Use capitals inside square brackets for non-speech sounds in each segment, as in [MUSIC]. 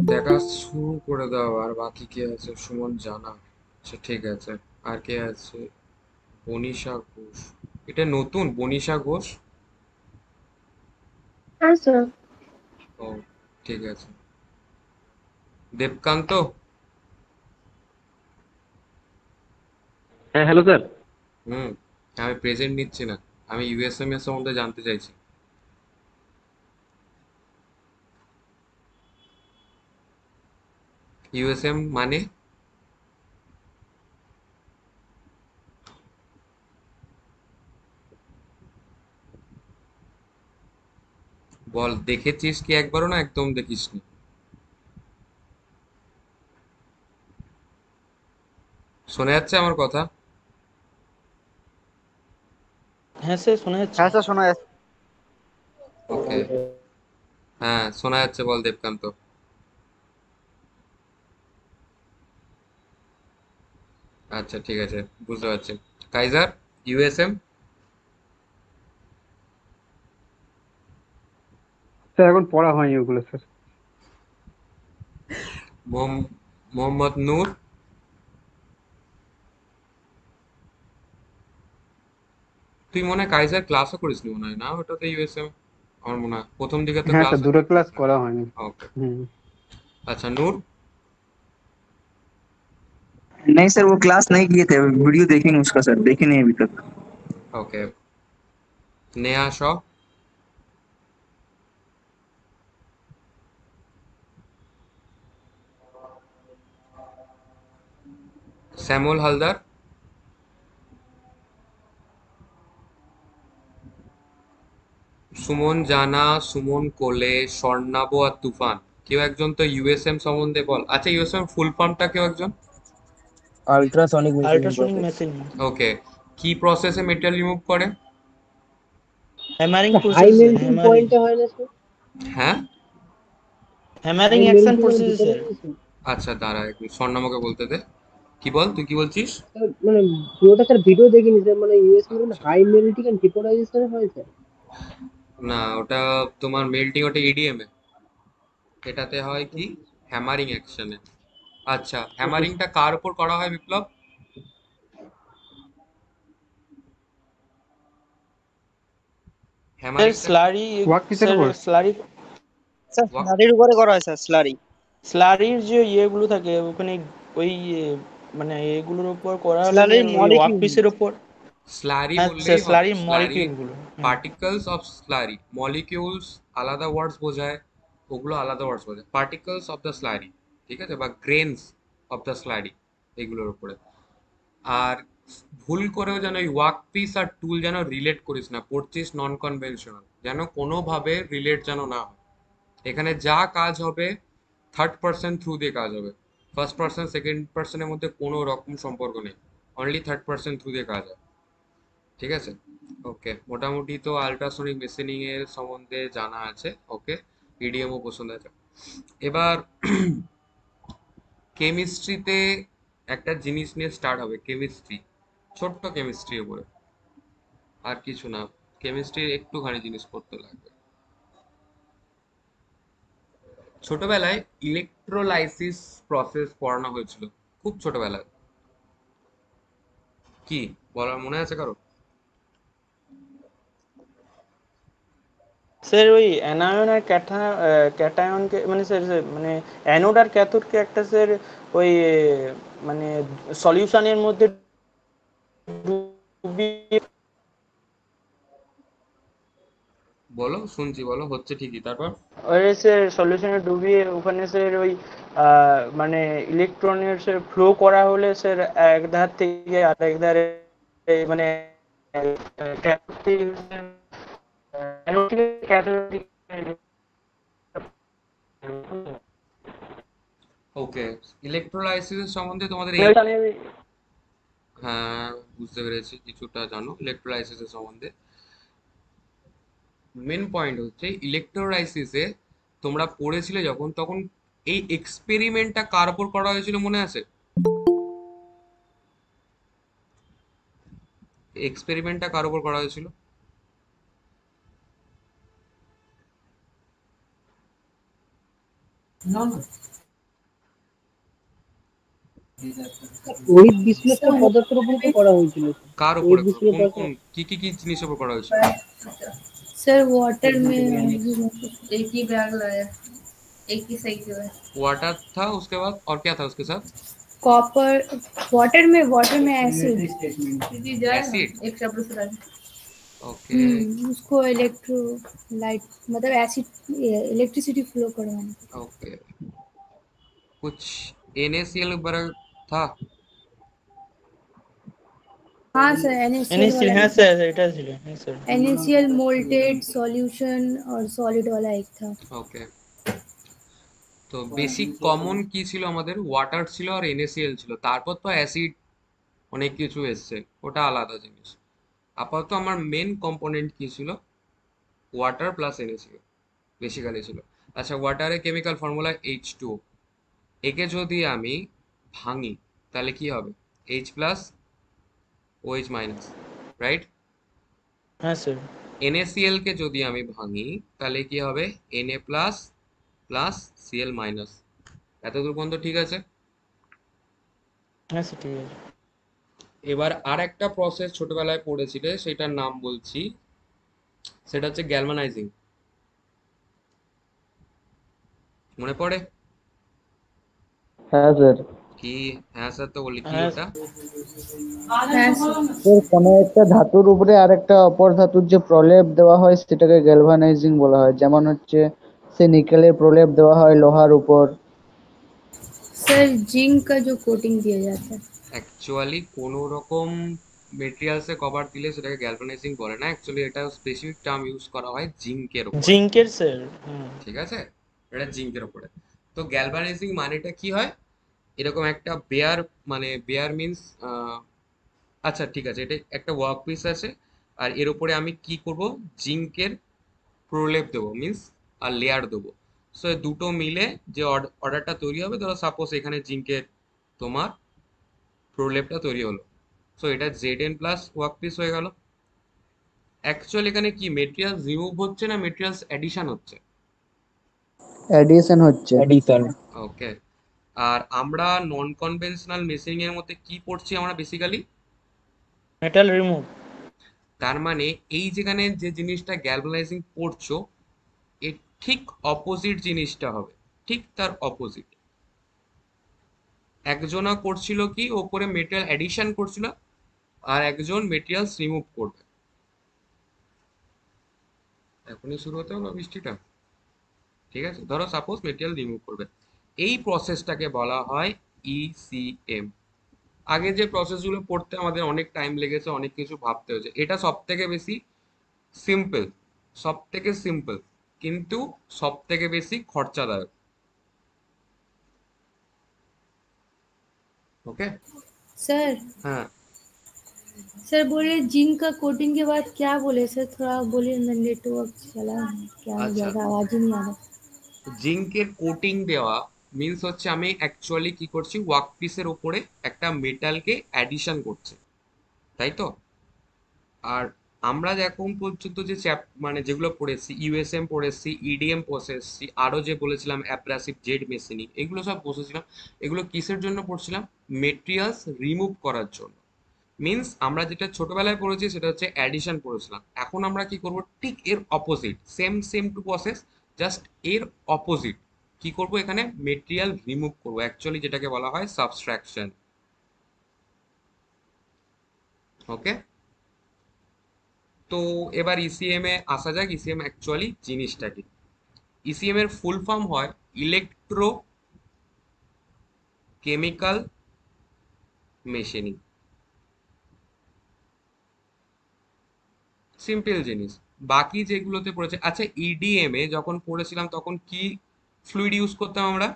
দেখা শুরু করে দাও আর বাকি কে আছে সুমন জানা। আচ্ছা ঠিক আছে। আর কে আছে? বনিশা ঘোষ। এটা নতুন? বনিশা ঘোষ? হ্যাঁ ও ঠিক আছে। দেবকান্ত? হ্যাঁ হ্যালো স্যার হুম আমি প্রেজেন্ট নিচ্ছি না। আমি ইউএসএম এর সম্বন্ধে জানতে চাইছি। ইউএসএম মানে? বল দেখেছিস কি একবারও না একদম দেখিসনি? শোনা যাচ্ছে আমার কথা? হ্যাঁ স্যার শোনা যাচ্ছে। হ্যাঁ স্যার শোনা যাচ্ছে। ওকে হ্যাঁ শোনা যাচ্ছে বল দেবকান্ত। আচ্ছা ঠিক আছে বুঝতে পারছি। Kaiser USM? স্যার এখন পড়া হয়নি ওগুলো স্যার। মোহাম্মদ নূর? তুই মনে হয় কাইজার ক্লাসও করিসনি মনে হয় না? ওটাতে ইউএসএম আমার মনে হয়। প্রথম দিকে তো হ্যাঁ ক্লাস দুটো ক্লাস করা হয়নি। ওকে আচ্ছা নূর? नहीं सर वो क्लास नहीं किए थे वीडियो देखे नहीं उसका सर देखे नहीं अभी तक ওকে নেহা শ শ্যামল হালদার সুমন জানা সুমন কোলে স্বর্ণাব আর তুফান কেউ একজন তো ইউএসএম সম্বন্ধে বল আচ্ছা ইউএসএম ফুল ফর্মটা কেউ একজন আলট্রাসনিক আল্ট্রাসোনিক মেশিন ওকে কি প্রসেসে মেটেরিয়াল রিমুভ করে? হ্যামারিং হাই প্রসেস মেল্টিং পয়েন্টে হয় না স্যার হ্যাঁ? হ্যামারিং অ্যাকশন প্রসেস স্যার আচ্ছা দাঁড়া একটু স্বর্ণামকে বলতে দে। কি বল তুই কি বলছিস? মানে পুরোটা স্যার ভিডিও দেখিনি স্যার মানে ইউএস মানে হাই মেল্টিং এন্ড ডিপোলাইজেশন হয় স্যার না ওটা তোমার মেল্টিং ওটা ইডিএম এ। এটাতে হয় কি? হ্যামারিং অ্যাকশনে আচ্ছা হ্যামারিংটা কার উপর করা হয় Biplab sir hammering slurry Work কিসের স্যার উপর? Slurry sir What? স্লারির উপরে করা হয় স্যার স্লারি স্লারির যে ইয়েগুলো থাকে ওখানে ওই এ, মানে এগুলোর উপর করা হলে Slurry ওই molecule। ওয়ার্ক পিসের উপর স্লারি হ্যাঁ বললেই স্লারি হবে মলিকিউলগুলো হুম। পার্টিকলস অফ স্লারি মলিকিউলস আলাদা ওয়ার্ডস বোঝায় ওগুলো আলাদা ওয়ার্ডস বোঝায় পার্টিকলস অফ দ্য স্লারি ঠিক আছে? বা গ্রেনস অফ দ্য স্লারি এগুলোর উপরে। আর ভুল করেও যেন ওই ওয়ার্ক পিস আর টুল যেন রিলেট করিস না, পড়ছিস নন কনভেনশনাল যেন কোনোভাবে রিলেট যেন না হয়। এখানে যা কাজ হবে থার্ড পার্সন থ্রু দিয়ে কাজ হবে। ফার্স্ট পার্সন সেকেন্ড পার্সনের মধ্যে কোনো রকম সম্পর্ক নেই। অনলি থার্ড পার্সন থ্রু দিয়ে কাজ হয়। ঠিক আছে? ওকে মোটামুটি তো আলট্রাসনিক মেশিনিং এর সম্বন্ধে জানা আছে। ওকে ইডিএমও পছন্দ আছে। এবার কেমিস্ট্রিতে একটা জিনিস নিয়ে স্টার্ট হবে কেমিস্ট্রি ছোট্ট কেমিস্ট্রি উপরে। আর কিছু না কেমিস্ট্রির একটুখানি জিনিস পড়তে লাগবে। ছোটবেলায় ইলেকট্রোলাইসিস প্রসেস পড়ানো হয়েছিল, খুব ছোটবেলায়। কি, বলার মনে আছে কারও? স্যার ওই অ্যানায়ন আর ক্যাটা ক্যাটায়নকে মানে স্যার মানে অ্যানোড আর ক্যাথোডকে একটা স্যার ওই মানে সলিউশনের মধ্যে বলো শুনছি বলো হচ্ছে ঠিকই তারপর? ওই স্যার সলিউশনে ডুবিয়ে ওখানে স্যার ওই মানে ইলেকট্রনের স্যার ফ্লো করা হলে স্যার এক ধার থেকে আরেক ধারে মানে থেকে অ্যানোড থেকে ক্যাথোড ওকে ইলেকট্রোলাইসিস সম্বন্ধে তোমাদের হ্যাঁ বুঝতে পেরেছি কিছুটা জানো ইলেকট্রোলাইসিসের সম্বন্ধে। মেন পয়েন্ট হচ্ছে ইলেকট্রোলাইসিসে তোমরা পড়েছিলে যখন তখন এই এক্সপেরিমেন্টটা কার উপর করা হয়েছিল মনে আছে? এক্সপেরিমেন্টটা কার উপর করা হয়েছিল? ওই বিশ্লেষণ পদার্থের উপরে তো করা হয়েছিল কার উপরে ওই বিষয়ে কোন দরকার- কোন কি কি কি জিনিস উপর করা হয়েছিল सर वाटर में एक ही बैग लाया एक ही सही किया है वाटर था उसके बाद और क्या था उसके साथ कॉपर वाटर में वाटर में एसिड जी जाए Acid? एक शब्द से लाया ओके उसको इलेक्ट्रोलाइट मतलब एसिड इलेक्ट्रिसिटी फ्लो करवाने ओके कुछ NaCl वगैरह था हाँ सर NaCl NaCl হ্যাঁ স্যার এটা ছিল হ্যাঁ স্যার NaCl मोल्टेड सॉल्यूशन और सॉलिड वाला एक था ওকে তো বেসিক কমন কি ছিল আমাদের ওয়াটার ছিল আর NaCl ছিল তারপর তো অ্যাসিড অনেক কিছু এসছে ওটা আলাদা জিনিস আপাতত আমার মেন কম্পোনেন্ট কি ছিল? ওয়াটার প্লাস NaCl বেসিক্যালি ছিল আচ্ছা ওয়াটারের কেমিক্যাল ফর্মুলা এইচ টু একে যদি আমি ভাঙি তাহলে কি হবে? H plus O H minus right হ্যাঁ স্যার NaCl কে যদি আমি ভাঙি তাহলে কি হবে? Na plus plus Cl minus এতদূর পর্যন্ত ঠিক আছে? হ্যাঁ স্যার ঠিক আছে। এবার আর একটা প্রসেস ছোটবেলায় পড়েছিলে সেটার নাম বলছি সেটা হচ্ছে গ্যালভানাইজিং মনে পড়ে হ্যাঁ স্যার কি হ্যাঁ স্যার তো বলি কি হ্যাঁ। ওটা हाँ सर স্যার কোনো একটা ধাতুর উপরে আরেকটা অপর ধাতুর যে প্রলেপ দেওয়া হয় সেটাকে গ্যালভানাইজিং বলা হয় যেমন হচ্ছে সে নিকেলের প্রলেপ দেওয়া হয় লোহার উপর सर जिंक का जो कोटिंग दिया जाता है অ্যাকচুয়ালি কোনো রকম মেটেরিয়ালসে কভার দিলে সেটাকে গ্যালভানাইজিং বলে না। অ্যাকচুয়ালি এটা স্পেসিফিক টার্ম ইউজ করা হয় জিঙ্কের উপর। জিঙ্কের স্যার ঠিক আছে? এটা জিঙ্কের উপরে। তো গ্যালভানাইজিং মানেটা কি হয়? এরকম একটা বেয়ার মানে বেয়ার মিন্স আচ্ছা ঠিক আছে এটা একটা ওয়ার্ক পিস আছে। আর এর উপরে আমি কি করব? জিঙ্কের প্রলেপ দেবো মিন্স আর লেয়ার দেবো। সো দুটো মিলে যে অর্ডারটা তৈরি হবে ধরো সাপোজ এখানে জিঙ্কের তোমার প্রলেপটা তৈরি হলো। সো এটা Z N plus work piece হয়ে গেল। অ্যাকচুয়ালি এখানে কি মেটেরিয়ালস রিমুভ হচ্ছে না মেটেরিয়ালস অ্যাডিশন হচ্ছে? অ্যাডিশন হচ্ছে। এডিশন ওকে আর আমরা নন কনভেনশনাল মেশিং এর মধ্যে কি পড়ছি আমরা বেসিক্যালি মেটাল রিমুভ তার মানে এই যেখানে যে জিনিসটা গ্যালভানাইজিং পড়ছো এর ঠিক অপোজিট জিনিসটা হবে। ঠিক তার অপোজিট একজনা করছিল কি, ওপরে মেটেরিয়াল অ্যাডিশন করছিল আর একজন মেটেরিয়ালস রিমুভ করবে। এখনই শুরু হতে হবে বৃষ্টিটা। ঠিক আছে? ধরো সাপোজ মেটেরিয়াল রিমুভ করবে। এই প্রসেসটাকে বলা হয় ইসিএম আগে যে প্রসেসগুলো পড়তে আমাদের অনেক টাইম লেগেছে, অনেক কিছু ভাবতে হয়েছে। এটা সব থেকে বেশি সিম্পল সব থেকে সিম্পল কিন্তু সব থেকে বেশি খরচাদায়ক। ওকে सर হ্যাঁ सर बोले जिंक का कोटिंग के बाद क्या बोले सर थोड़ा बोलिए ना नेटवर्क चला है, क्या अच्छा। ज्यादा आवाज ही नहीं आ रहा জিঙ্কের কোটিং দেওয়া মিন্স হচ্ছে আমি অ্যাকচুয়ালি কি করছি ওয়ার্ক পিসের ওপরে একটা মেটালকে অ্যাডিশন করছি তাই তো আর আমরা এখন পর্যন্ত যে চ্যাপ মানে যেগুলো পড়েছি ইউএসএম পড়েছি ইডিএম পড়েছি আরও যে বলেছিলাম অ্যাপ্রাসিভ জেড মেশিনিং এগুলো সব বসেছিলাম এগুলো কিসের জন্য পড়ছিলাম মেটেরিয়ালস রিমুভ করার জন্য। মিন্স আমরা যেটা ছোটবেলায় পড়েছি সেটা হচ্ছে অ্যাডিশন পড়েছিলাম। এখন আমরা কি করব? ঠিক এর opposite same same to process just এর অপোজিট কি করব এখানে? মেটেরিয়াল রিমুভ করব। অ্যাকচুয়ালি যেটাকে বলা হয় সাবস্ট্রাকশন ওকে তো এবার ইসিএম এ আসা যাক। ইসিএম অ্যাকচুয়ালি জিনিসটা কি? ইসিএম এর ফুল ফর্ম হয় ইলেকট্রো কেমিক্যাল মেশিনিং। সিম্পল জিনিস। বাকি যেগুলোতে পড়েছে আচ্ছা ইডিএম এ যখন পড়েছিলাম, তখন কি ফ্লুইড ইউজ করতাম আমরা?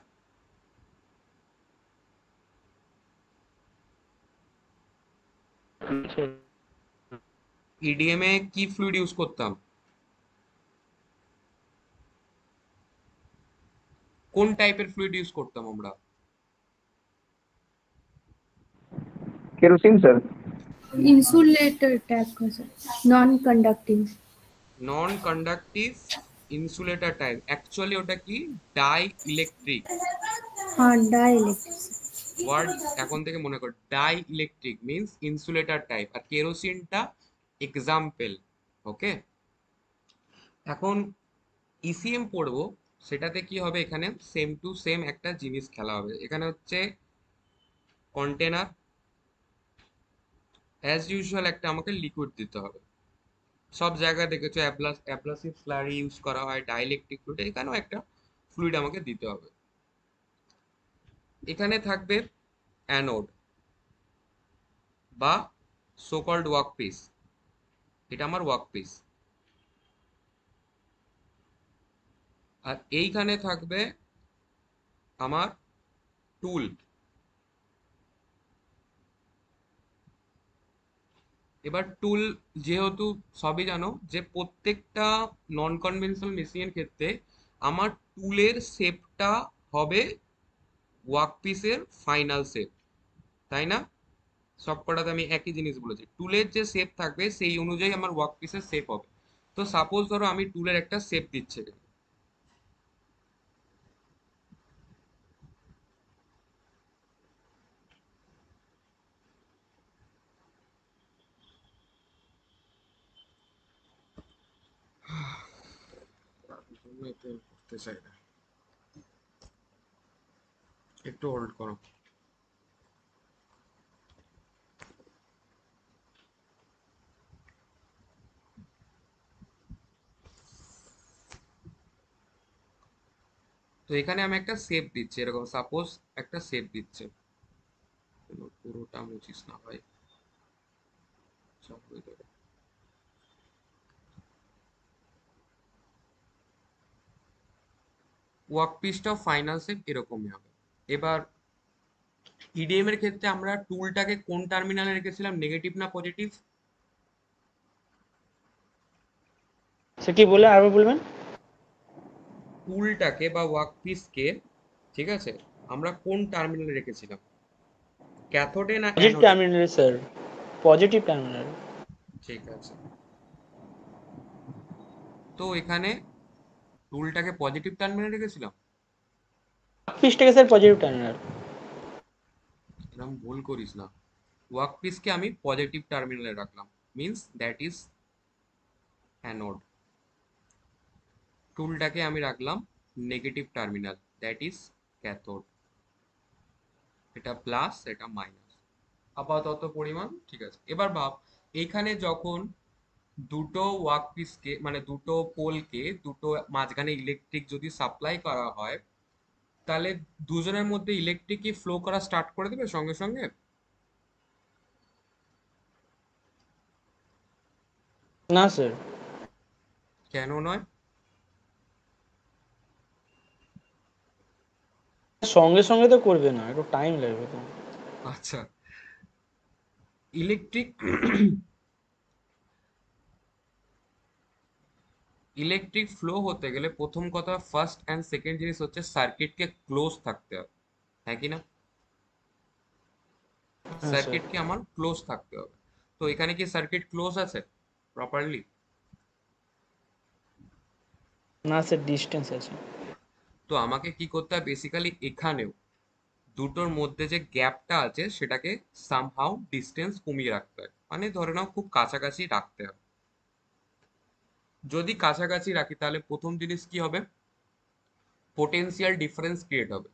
ইডিএম এ কি ফ্লুইড ইউজ করতাম? কোন টাইপের ফ্লুইড ইউজ করতাম আমরা? kerosene sir insulator tag non conducting non conductive insulator type actually ওটা কি? ডাই ইলেকট্রিক হ্যাঁ ডাই ইলেকট্রিক ওয়ার্ড এখন থেকে মনে কর dielectric means insulator type আর কেরোসিনটা এক্সাম্পল ওকে এখন ইসিএম পড়ব সেটাতে কি হবে এখানে? সেম টু সেম একটা জিনিস খেলা হবে। এখানে হচ্ছে কন্টেনার অ্যাজ ইউজুয়াল একটা আমাকে লিকুইড দিতে হবে। সব জায়গায় দেখেছ অ্যাপ্লাস অ্যাপ্লাসিভ স্লারি ইউজ করা হয় ডাইলেকট্রিক ফ্লুইড এখানেও একটা ফ্লুইড আমাকে দিতে হবে। এখানে থাকবে অ্যানোড বা সোকল্ড ওয়ার্ক পিস এটা আমার ওয়ার্ক পিস আর এইখানে থাকবে আমার টুল এবার টুল যেহেতু সবই জানো, যে প্রত্যেকটা নন কনভেনশনাল মেশিনের ক্ষেত্রে আমার টুলের শেপটা হবে ওয়ার্ক পিসের ফাইনাল শেপ তাই না? সব কটাতে আমি একই জিনিস বলেছি। টুলের যে শেপ থাকবে, সেই অনুযায়ী আমার ওয়ার্ক পিসের শেপ হবে। তো সাপোজ ধরো আমি টুলের একটা শেপ দিচ্ছি। এতে করতে চাই না। একটু হোল্ড করো। তো এখানে আমি একটা শেপ দিচ্ছি, এরকম সাপোজ একটা শেপ দিচ্ছে। পুরোটা মুছিস না ভাই। সব হয়ে যাবে। ওয়ার্ক পিসটা ফাইনাল শেপ এরকমই হবে? এবার ইডিএম এর ক্ষেত্রে আমরা টুলটাকে কোন টার্মিনালে রেখেছিলাম? নেগেটিভ না পজিটিভ সে কি বলে আরও বলবেন? টুলটাকে বা ওয়ার্ক পিসকে ঠিক আছে? আমরা কোন টার্মিনালে রেখেছিলাম? ক্যাথোডে না positive terminal sir positive terminal ঠিক আছে। তো এখানে টুলটাকে পজিটিভ টার্মিনালে রেখেছিলাম? পিসটাকে স্যার পজিটিভ টার্মিনাল এরকম ভুল করিস না। ওয়ার্ক পিসকে আমি পজিটিভ টার্মিনালে রাখলাম। মিন্স দ্যাট ইজ অ্যানোড টুলটাকে আমি রাখলাম negative terminal that is cathode এটা প্লাস এটা মাইনাস আপাতত পরিমাণ ঠিক আছে। এবার ভাব এখানে যখন দুটো ওয়ার্ক পিসকে মানে দুটো পোলকে দুটো মাঝখানে ইলেকট্রিক যদি সাপ্লাই করা হয় তাহলে দুজনের মধ্যে ইলেকট্রিক কি ফ্লো করা স্টার্ট করে দেবে সঙ্গে সঙ্গে? না স্যার কেন নয়? সঙ্গে সঙ্গে তো করবে না একটু টাইম লাগবে তো। আচ্ছা। ইলেকট্রিক ইলেকট্রিক ফ্লো হতে গেলে প্রথম কথা ফার্স্ট অ্যান্ড সেকেন্ড জিনিস হচ্ছে সার্কিটকে ক্লোজ থাকতে হবে হ্যাঁ কি না। সার্কিটকে আমার ক্লোজ থাকতে হবে। তো এখানে কি সার্কিট ক্লোজ আছে? প্রপারলি না স্যার ডিস্টেন্স আছে। তো আমাকে কি করতে হবে? বেসিক্যালি এখানেও দুটোর মধ্যে যে গ্যাপটা আছে সেটাকে সামহাউ ডিস্টেন্স কমিয়ে রাখতে হয় মানে ধরে নাও খুব কাছাকাছি রাখতে হবে। যদি কাছাকাছি রাখি, তাহলে প্রথম জিনিস কি হবে? পোটেনশিয়াল ডিফারেন্স ক্রিয়েট হবে।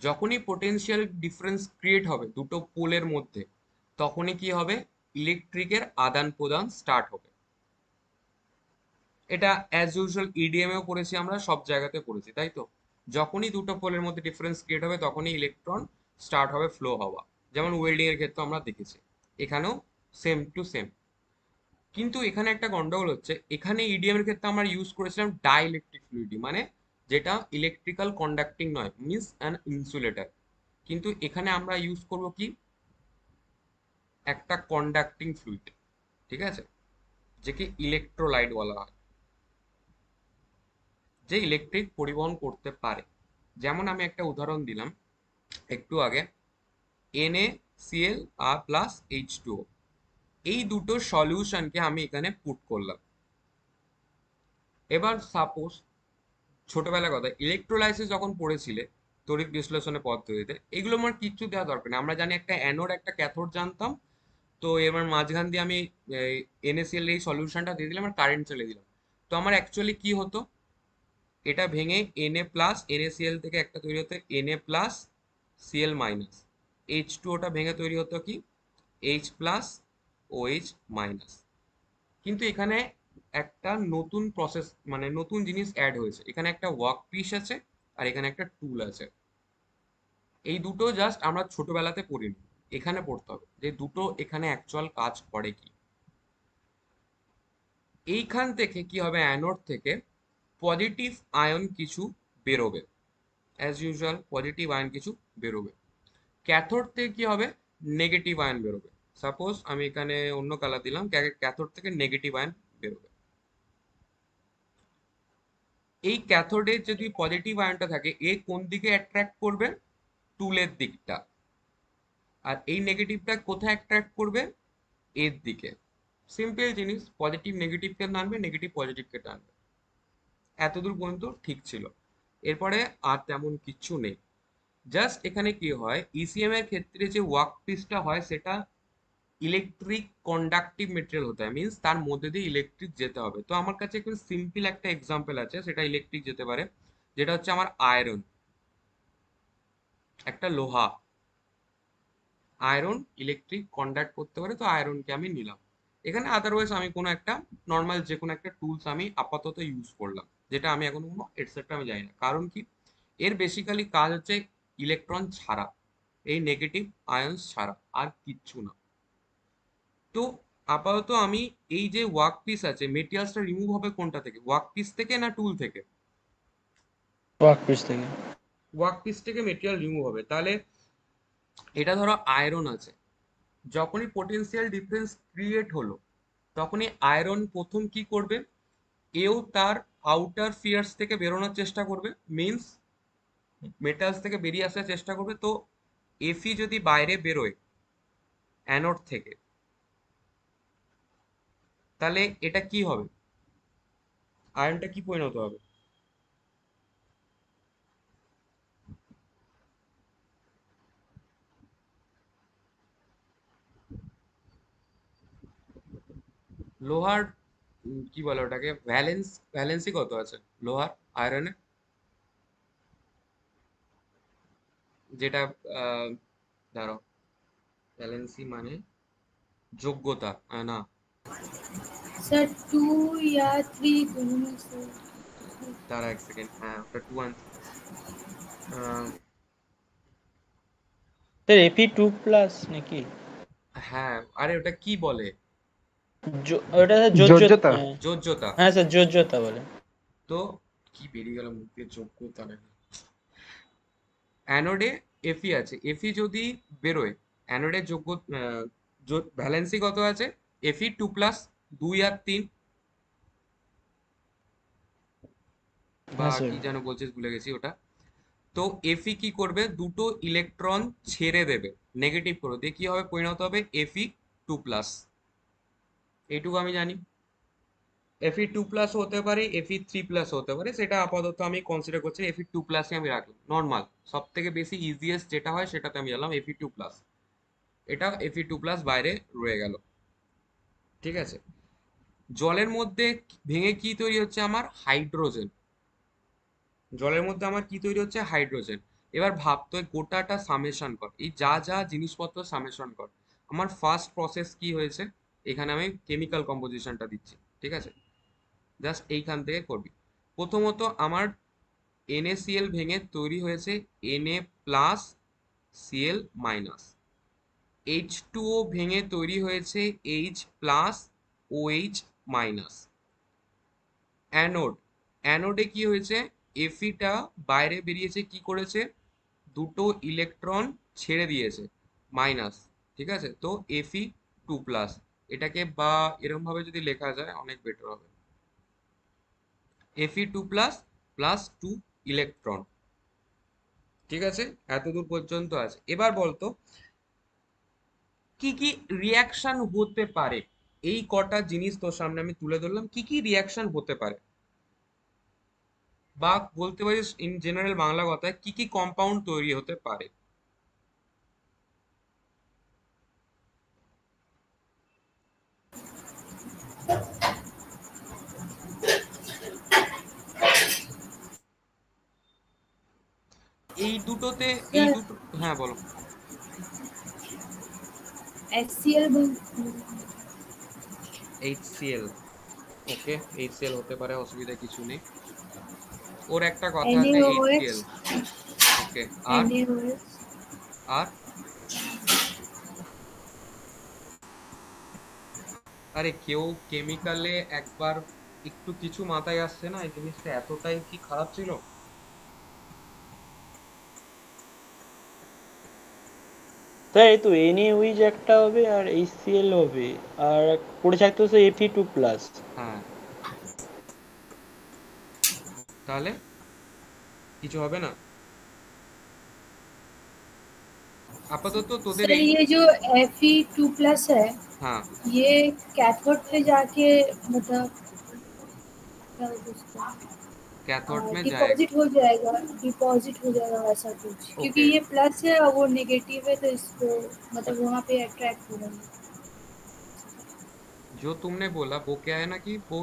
যখনই পোটেনশিয়াল ডিফারেন্স ক্রিয়েট হবে দুটো পোলের মধ্যে, তখনই কি হবে? ইলেকট্রিকের আদান প্রদান স্টার্ট হবে। এটা অ্যাজ ইউজুয়াল ইডিএম এও পড়েছি আমরা, সব জায়গাতে পড়েছি তাই তো? যখনই দুটো পোলের মধ্যে ডিফারেন্স ক্রিয়েট হবে, তখনই ইলেকট্রন স্টার্ট হবে ফ্লো হওয়া। যেমন ওয়েল্ডিং এর ক্ষেত্রে আমরা দেখেছি। এখানেও সেম টু সেম কিন্তু এখানে একটা গন্ডগোল হচ্ছে। এখানে ইডিএম এর ক্ষেত্রে আমরা ইউজ করেছিলাম ডাইইলেকট্রিক ফ্লুইডি মানে যেটা ইলেকট্রিক্যাল কন্ডাক্টিং নয় মিনস অ্যান ইনসুলেটার কিন্তু এখানে আমরা ইউজ করব কি? একটা কন্ডাক্টিং ফ্লুইড ঠিক আছে? যেকে ইলেকট্রোলাইট বলা হয়। যে ইলেকট্রিক পরিবহন করতে পারে। যেমন আমি একটা উদাহরণ দিলাম একটু আগে। NaCl আর প্লাস এইচ টু এই দুটো সলিউশনকে আমি এখানে পুট করলাম। এবার সাপোজ ছোটবেলার কথা ইলেকট্রোলাইসিস যখন পড়েছিলে, তড়িৎ বিশ্লেষণের পদ্ধতিতে, এগুলো আমার কিচ্ছু দেওয়া দরকার নেই। আমরা জানি একটা অ্যানোড একটা ক্যাথোড জানতাম, তো এবার মাঝখান দিয়ে আমি এনএসএল এই সলিউশনটা দিয়ে দিলাম, আর কারেন্ট চলে দিলাম। তো আমার অ্যাকচুয়ালি কি হতো? এটা ভেঙে এনএ প্লাস এনএসিএল থেকে একটা তৈরি হতো NA plus CL minus H two ওটা ভেঙে তৈরি হতো কি? H plus O H minus কিন্তু এখানে একটা নতুন প্রসেস মানে নতুন জিনিস অ্যাড হয়েছে। এখানে একটা ওয়ার্ক পিস আছে আর এখানে একটা টুল আছে। এই দুটো জাস্ট আমরা ছোটবেলাতে পড়িনি। এখানে পড়তে হবে যে দুটো এখানে অ্যাকচুয়াল কাজ করে কি। এইখান থেকে কি হবে? অ্যানোড থেকে পজিটিভ আয়ন কিছু বেরোবে। অ্যাজ ইউজুয়াল পজিটিভ আয়ন কিছু বেরোবে। ক্যাথোড থেকে কি হবে? নেগেটিভ আয়ন বেরোবে। সাপোজ আমি এখানে অন্য কালার দিলাম ক্যাথোড থেকে নেগেটিভ আয়ন বেরোবে। এই ক্যাথোডের যদি পজিটিভ আয়নটা থাকে, এ কোন দিকে অ্যাট্রাক্ট করবে? টুলের দিকটা। আর এই নেগেটিভটা কোথায় অ্যাট্রাক্ট করবে? এর দিকে। সিম্পল জিনিস পজিটিভ নেগেটিভকে টানবে নেগেটিভ পজিটিভকে টানবে। এতদূর পর্যন্ত ঠিক ছিল। এরপরে আর তেমন কিচ্ছু নেই। জাস্ট এখানে কি হয় ইসিএম এর ক্ষেত্রে যে ওয়ার্ক পিসটা হয়, সেটা ইলেকট্রিক কন্ডাক্টিভ মেটেরিয়াল হতে হয় মিনস তার মধ্যে দিয়ে ইলেকট্রিক যেতে হবে। তো আমার কাছে একটু সিম্পল একটা এক্সাম্পল আছে, সেটা ইলেকট্রিক যেতে পারে, যেটা হচ্ছে আমার আয়রন একটা লোহা। আয়রন ইলেকট্রিক কন্ডাক্ট করতে পারে, তো আয়রনকে আমি নিলাম। এখানে আদারওয়াইজ আমি কোনো একটা নর্মাল যে কোনো একটা টুলস আমি আপাতত ইউজ করলাম, যেটা আমি এখন কোনো এটসেট্রা আমি জানি না। কারণ কি? এর বেসিক্যালি কাজ হচ্ছে ইলেকট্রন ছাড়া, এই নেগেটিভ আয়ন্স ছাড়া, আর কিচ্ছু না। তো আপাতত আমি এই যে ওয়ার্ক পিস আছে মেটেরিয়ালসটা রিমুভ হবে কোনটা থেকে? ওয়ার্ক পিস থেকে না টুল থেকে? ওয়ার্ক পিস থেকে। ওয়ার্ক পিস থেকে মেটেরিয়াল রিমুভ হবে। তাহলে এটা ধরো আয়রন আছে। যখনই পোটেনশিয়াল ডিফারেন্স ক্রিয়েট হলো তখনই আয়রন প্রথম কি করবে? এও তার আউটার ফিয়ার্স থেকে বেরোনোর চেষ্টা করবে। মিনস মেটালস থেকে বেরিয়ে আসার চেষ্টা করবে। তো এফি যদি বাইরে বেরোয় অ্যানোড থেকে তাহলে এটা কি হবে? আয়রনটা কি পরিণত হবে? লোহার কি বলে ওটাকে? ভ্যালেন্স ভ্যালেন্সি কত আছে? লোহার আয়রনে যেটা দাঁড়াও। ভ্যালেন্সি মানে যোগ্যতা না। सर टू या थ्री दोनों में से দাঁড়া এক সেকেন্ড হ্যাঁ ওটা two one sir AP two plus নাকি হ্যাঁ আরে ওটা কি বলে জো- ওটা স্যার যোজ্যতা? যোজ্যতা হ্যাঁ। যোজ্যতা হ্যাঁ স্যার যোজ্যতা বলে তো কি বেরিয়ে গেল মুখ দিয়ে যোগ্যতা নাকি অ্যানোডে এফি আছে এফি যদি বেরোয় অ্যানোডের যোগ্য ভ্যালেন্সি কত আছে এফি টু প্লাস দুই আর তিন। বা হ্যাঁ। কি যেন বলছিস ভুলে গেছি ওটা। তো এফি কি করবে? দুটো ইলেকট্রন ছেড়ে দেবে। নেগেটিভ করে। দিয়ে কি হবে? পরিণত হবে এফি টু প্লাস। এইটুকু আমি জানি। এফি টু প্লাস হতে পারে এফি থ্রি প্লাস হতে পারে। সেটা আপাতত আমি কনসিডার করছি এফি টু প্লাসই আমি রাখলাম। নর্মাল সব থেকে বেশি ইজিয়েস্ট যেটা হয় সেটাতে আমি জানলাম এফি টু প্লাস। এটা এফি টু প্লাস বাইরে রয়ে গেল। ঠিক আছে? জলের মধ্যে ভেঙে কি তৈরি হচ্ছে আমার? হাইড্রোজেন। জলের মধ্যে আমার কি তৈরি হচ্ছে? হাইড্রোজেন। এবার ভাব তো এই গোটাটা সামেশন কর। এই যা যা জিনিসপত্র সামেশন কর। আমার ফার্স্ট প্রসেস কি হয়েছে? এখানে আমি কেমিক্যাল কম্পোজিশনটা দিচ্ছি। ঠিক আছে? জাস্ট এইখান থেকে করবি। প্রথমত আমার এনএসিএল ভেঙে তৈরি হয়েছে Na plus CL minus H টুও ভেঙে তৈরি হয়েছে H plus OH minus anode অ্যানোডে কি হয়েছে? এফিটা বাইরে বেরিয়েছে, কি করেছে? দুটো ইলেকট্রন ছেড়ে দিয়েছে মাইনাস ঠিক আছে? তো এফি টু প্লাস এটাকে বা এরকম ভাবে যদি লেখা যায়, অনেক বেটার হবে। Fe two plus plus two electron ঠিক আছে? এতদূর পর্যন্ত আছে। এবার বলতো কি কি রিয়াকশন হতে পারে? এই কটা জিনিস তোর সামনে আমি তুলে ধরলাম। কি কি রিয়াকশন হতে পারে? বা বলতে পারিস ইন জেনারেল বাংলা কথায় কি কি কম্পাউন্ড তৈরি হতে পারে? এই দুটোতে, এই দুটো হ্যাঁ বলো। HCl HCl ওকে HCl হতে পারে অসুবিধা কিছু নেই। ওর একটা কথা আছে HCl ওকে আর? আর? আরে কেউ কেমিক্যালে একবার একটু কিছু মাথায় আসছে না? এই জিনিসটা এতটাই কি খারাপ ছিল? তাই এই তো NaOH একটা হবে আর HCl হবে আর পড়ে থাকতে হচ্ছে Fe টু প্লাস হ্যাঁ তাহলে কিছু হবে না আপাতত তোদের सर এই ये जो Fe2 प्लस है हाँ ये कैथोड पे जाके मतलब हैं कैथोड में जाएगा। डिपॉजिट हो जाएगा डिपॉजिट हो जाएगा वैसा कुछ। Okay. क्योंकि ये प्लस है और वो नेगेटिव है तो इसको मतलब वहाँ पे अट्रैक्ट हो रहा है। जो तुमने बोला वो क्या है ना कि वो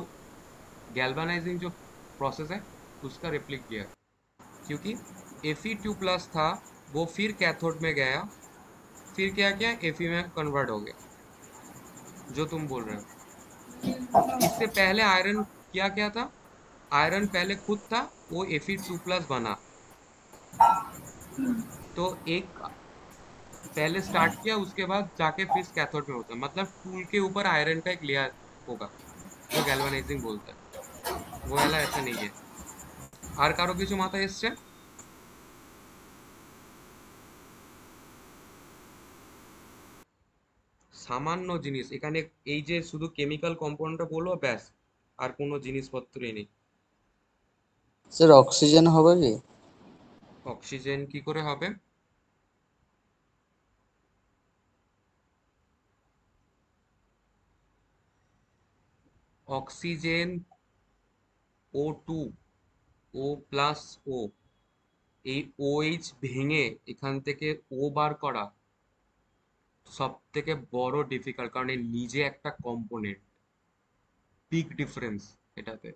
गैल्वेनाइजिंग जो प्रोसेस है उसका रिप्लिक किया। क्योंकि Fe2 प्लस था वो फिर कैथोड में गया फिर क्या किया? Fe में कन्वर्ट हो गया जो तुम बोल रहे हो। इससे पहले आयरन क्या क्या था? आयरन पहले खुद था वो Fe2 प्लस बना तो एक पहले स्टार्ट किया उसके बाद जाके फिर कैथोड में होता है मतलब टूल के ऊपर आयरन का एक लेयर होगा जो গ্যালভানাইজিং বলতে হয়। वो वाला ऐसा नहीं है আর কারো কিছু মাথায় এসছে সামান্য জিনিস এখানে এই যে শুধু কেমিক্যাল কম্পাউন্ডটা বলবো ব্যাস আর কোনো জিনিসপত্রই নেই স্যার, অক্সিজেন হবে কি? অক্সিজেন কি করে হবে? Oxygen O two O plus O এই OH ভেঙে এখান থেকে ও বার করা সব থেকে বড় ডিফিকাল্ট কারণ নিজে একটা কম্পোনেন্ট বিগ ডিফারেন্স এটাতে।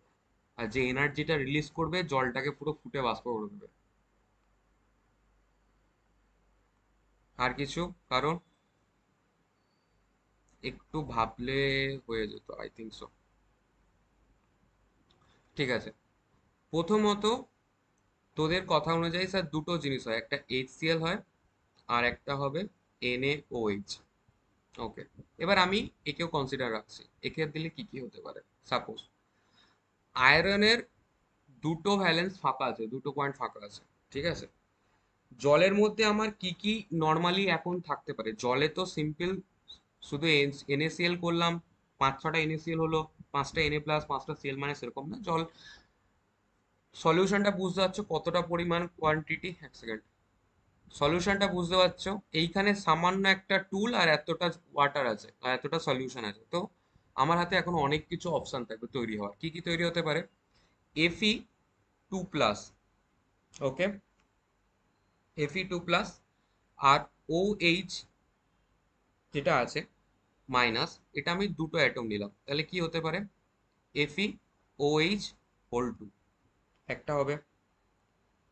আর যে এনার্জিটা রিলিজ করবে, জলটাকে পুরো ফুটে বাষ্প করে দেবে। আর কিছু? কারণ? একটু ভাবলে হয়ে যেত আই থিঙ্ক সো ঠিক আছে। প্রথমত, তোদের কথা অনুযায়ী স্যার দুটো জিনিস হয়। একটা HCl হয়, আর একটা হবে NaOH ওকে এবার আমি একেও কনসিডার রাখছি। একে দিলে কি কি হতে পারে? সাপোজ আয়রনের দুটো ভ্যালেন্স ফাঁকা আছে, দুটো পয়েন্ট ফাঁকা আছে, ঠিক আছে? জলের মধ্যে আমার কি কি নর্মালি এখন থাকতে পারে? জলে তো সিম্পল শুধু এনএসিএল করলাম, পাঁচ ছটা NaCl হলো, পাঁচটা Na প্লাস পাঁচটা সিএল মানে সেরকম না, জল সলিউশনটা বুঝতে পারছ কতটা পরিমাণ কোয়ান্টিটি এক সেকেন্ড সলিউশনটা বুঝতে পারছ, এইখানে সামান্য একটা টুল আর এতটা ওয়াটার আছে, আর এতটা সলিউশন আছে, তো আমার হাতে এখন অনেক কিছু অপশান থাকবে তৈরি হওয়ার। কি কি তৈরি হতে পারে? F E two plus okay F E two plus আর OH যেটা আছে মাইনাস এটা আমি দুটো অ্যাটম নিলাম। তাহলে কি হতে পারে? F E O H whole two একটা হবে।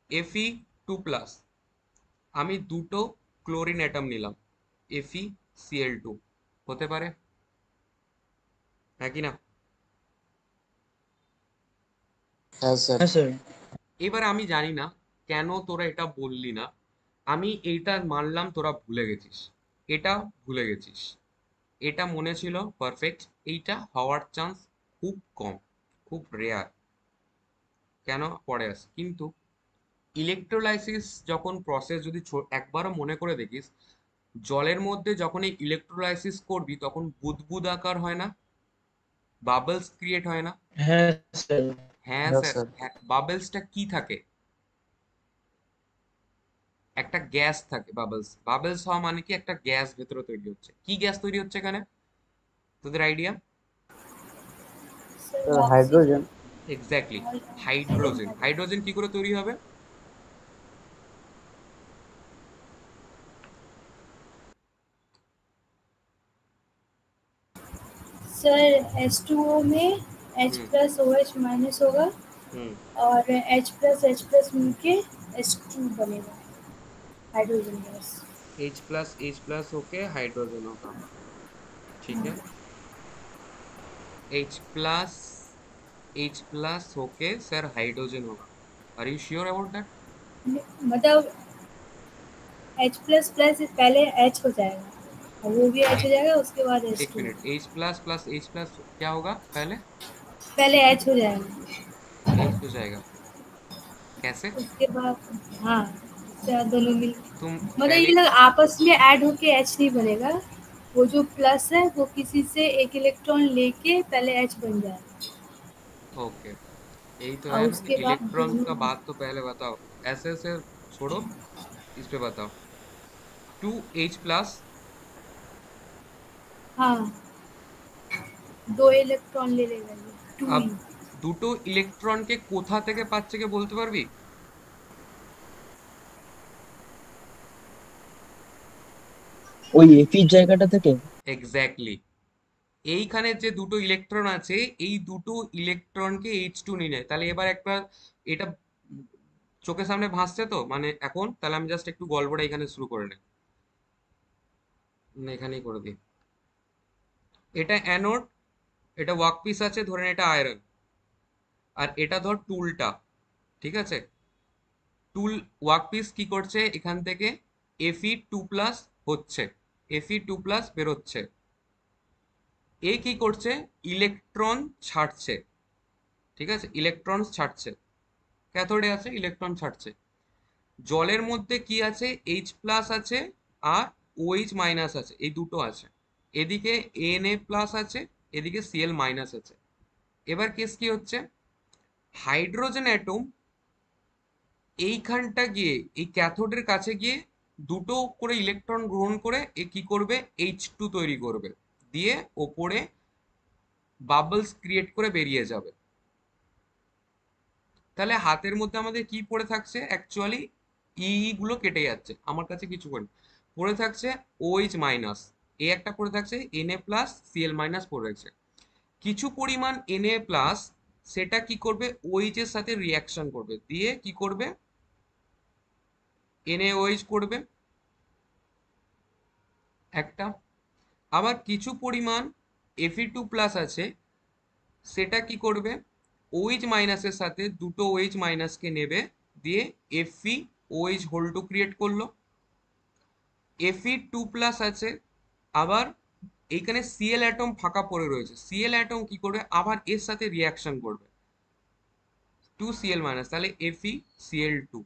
এফি টু প্লাস আমি দুটো ক্লোরিন অ্যাটম নিলাম। এফি সিএল টু হতে পারে? হ্যাঁ কি না হ্যাঁ স্যার। হ্যাঁ স্যার। এবার আমি জানি না কেন তোরা এটা বললি না। আমি এইটা মানলাম তোরা ভুলে গেছিস। এটা ভুলে গেছিস। এটা মনে ছিল পারফেক্ট এইটা হওয়ার চান্স খুব কম খুব রেয়ার কেন? পরে আস। কিন্তু ইলেকট্রোলাইসিস যখন প্রসেস যদি একবারও মনে করে দেখিস জলের মধ্যে যখন এই ইলেকট্রোলাইসিস করবি তখন বুদবুদ আকার হয় না? বাবলস ক্রিয়েট হয় না? হ্যাঁ স্যার। হ্যাঁ হ্যাঁ, স্যার। স্যার। বাবলসটা কি থাকে? একটা গ্যাস থাকে বাবলস বাবলস হওয়া মানে কি? একটা গ্যাস ভেতরে তৈরি হচ্ছে। কি গ্যাস তৈরি হচ্ছে এখানে? তোদের idea hydrogen exactly hydrogen hydrogen কি করে তৈরি হবে? सर H2O में H हम्म। प्लस ओ एच माइनस होगा और एच प्लस एच प्लस मिलके H2 बनेगा hydrogen gas H plus H plus होके हाइड्रोजन होगा। ठीक है? एच प्लस H प्लस होके सर हाइड्रोजन होगा। Are you sure about that मतलब एच प्लस प्लस पहले एच हो जाएगा। और वो भी हो जाएगा उसके बाद एक H2 minute H plus plus H plus क्या होगा पहले? पहले H हो जाएगा। H हो जाएगा। कैसे? उसके बाद हाँ दोनों मिल तुम मतलब ये लोग आपस में ऐड होके H नहीं बनेगा। वो जो प्लस है वो किसी से एक इलेक्ट्रॉन लेके पहले H बन जाएगा ओके यही तो है ना उसके बाद का बात तो पहले बताओ। ऐसे ऐसे छोड़ो इस पे बताओ। टू एच प्लस हाँ दो इलेक्ट्रॉन ले लेगा ये टू अब দুটো ইলেকট্রনকে কোথা থেকে পাচ্ছে কে বলতে পারবি ওই এপির জায়গাটা থেকে এক্স্যাক্টলি এইখানে যে দুটো ইলেকট্রন আছে এই দুটো ইলেকট্রনকে এইচ টু নিয়ে নেয় তাহলে এবার একটা এটা চোখের সামনে ভাসছে তো মানে এখন তাহলে আমি জাস্ট একটু গল্পটা এখানে শুরু করে নিই না, এখানেই করে দিই এটা অ্যানোড এটা ওয়ার্কপিস আছে ধরেন এটা আয়রন আর এটা ধর টুলটা ঠিক আছে? টুল ওয়ার্কপিস কি করছে? এখান থেকে এফি টু প্লাস হচ্ছে। এফি টু প্লাস বেরোচ্ছে। এ কি করছে? ইলেকট্রন ছাড়ছে। ঠিক আছে? ইলেকট্রন ছাড়ছে। ক্যাথোডে আছে ইলেকট্রন ছাড়ছে। জলের মধ্যে কি আছে? এইচ প্লাস আছে আর ওএইচ মাইনাস আছে। এই দুটো আছে। এদিকে এন এ প্লাস আছে, এদিকে সিএল মাইনাস আছে। এবার কেস কি হচ্ছে? হাইড্রোজেন অ্যাটম এইখানটা গিয়ে, এই ক্যাথোডের কাছে গিয়ে দুটো করে ইলেকট্রন গ্রহণ করে এ কি করবে? এইচ টু তৈরি করবে। দিয়ে ওপরে বাবলস ক্রিয়েট করে বেরিয়ে যাবে। তাহলে হাতের মধ্যে আমাদের কি পড়ে থাকছে? অ্যাকচুয়ালি ই গুলো কেটে যাচ্ছে। আমার কাছে কিছু পড়ে পড়ে থাকছে ওএইচ মাইনাস এ একটা পড়ে থাকছে N A plus CL minus পড়ে রয়েছে কিছু পরিমাণ এন এ প্লাস সেটা কি করবে? ওইচ এর সাথে রিয়াকশন করবে। দিয়ে কি করবে? এনএওএইচ করবে। একটা। আবার কিছু পরিমাণ এফি টু প্লাস আছে, সেটা কি করবে? ওইচ মাইনাসের সাথে দুটো ওইচ মাইনাসকে নেবে। দিয়ে F E O H whole two create করল। এফি টু প্লাস আছে আবার এইখানে সিএল অ্যাটম ফাঁকা পড়ে রয়েছে। সিএল অ্যাটম কি করবে? আবার এর সাথে রিয়াকশন করবে। টু সিএল মাইনাস তাহলে এফি সিএল টু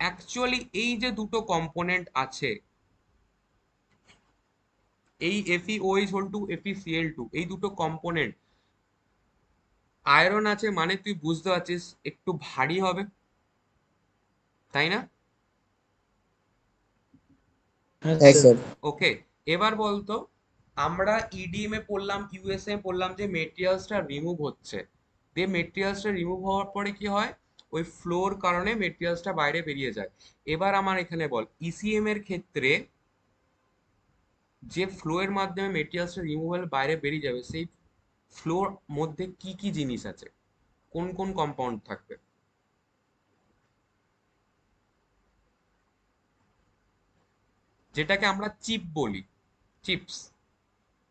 অ্যাকচুয়ালি এই যে দুটো কম্পোনেন্ট আছে এই Fe OH whole two Fe CL two এই দুটো কম্পোনেন্ট আয়রন আছে মানে তুই বুঝতে পারছিস একটু ভারী হবে। তাই না? ওকে এবার বলতো, আমরা ইডিএম এ পড়লাম ইউএসএ পড়লাম যে মেটেরিয়ালসটা রিমুভ হচ্ছে। দিয়ে মেটেরিয়ালসটা রিমুভ হওয়ার পরে কি হয়? ওই ফ্লোর কারণে মেটেরিয়ালসটা বাইরে বেরিয়ে যায়। এবার আমার এখানে বল ইসিএম এর ক্ষেত্রে যে ফ্লো এর মাধ্যমে মেটেরিয়ালসটা রিমুভাল বাইরে বেরিয়ে যাবে, সেই ফ্লোর মধ্যে কি কি জিনিস আছে? কোন কোন কম্পাউন্ড থাকবে? যেটাকে আমরা চিপ বলি। চিপস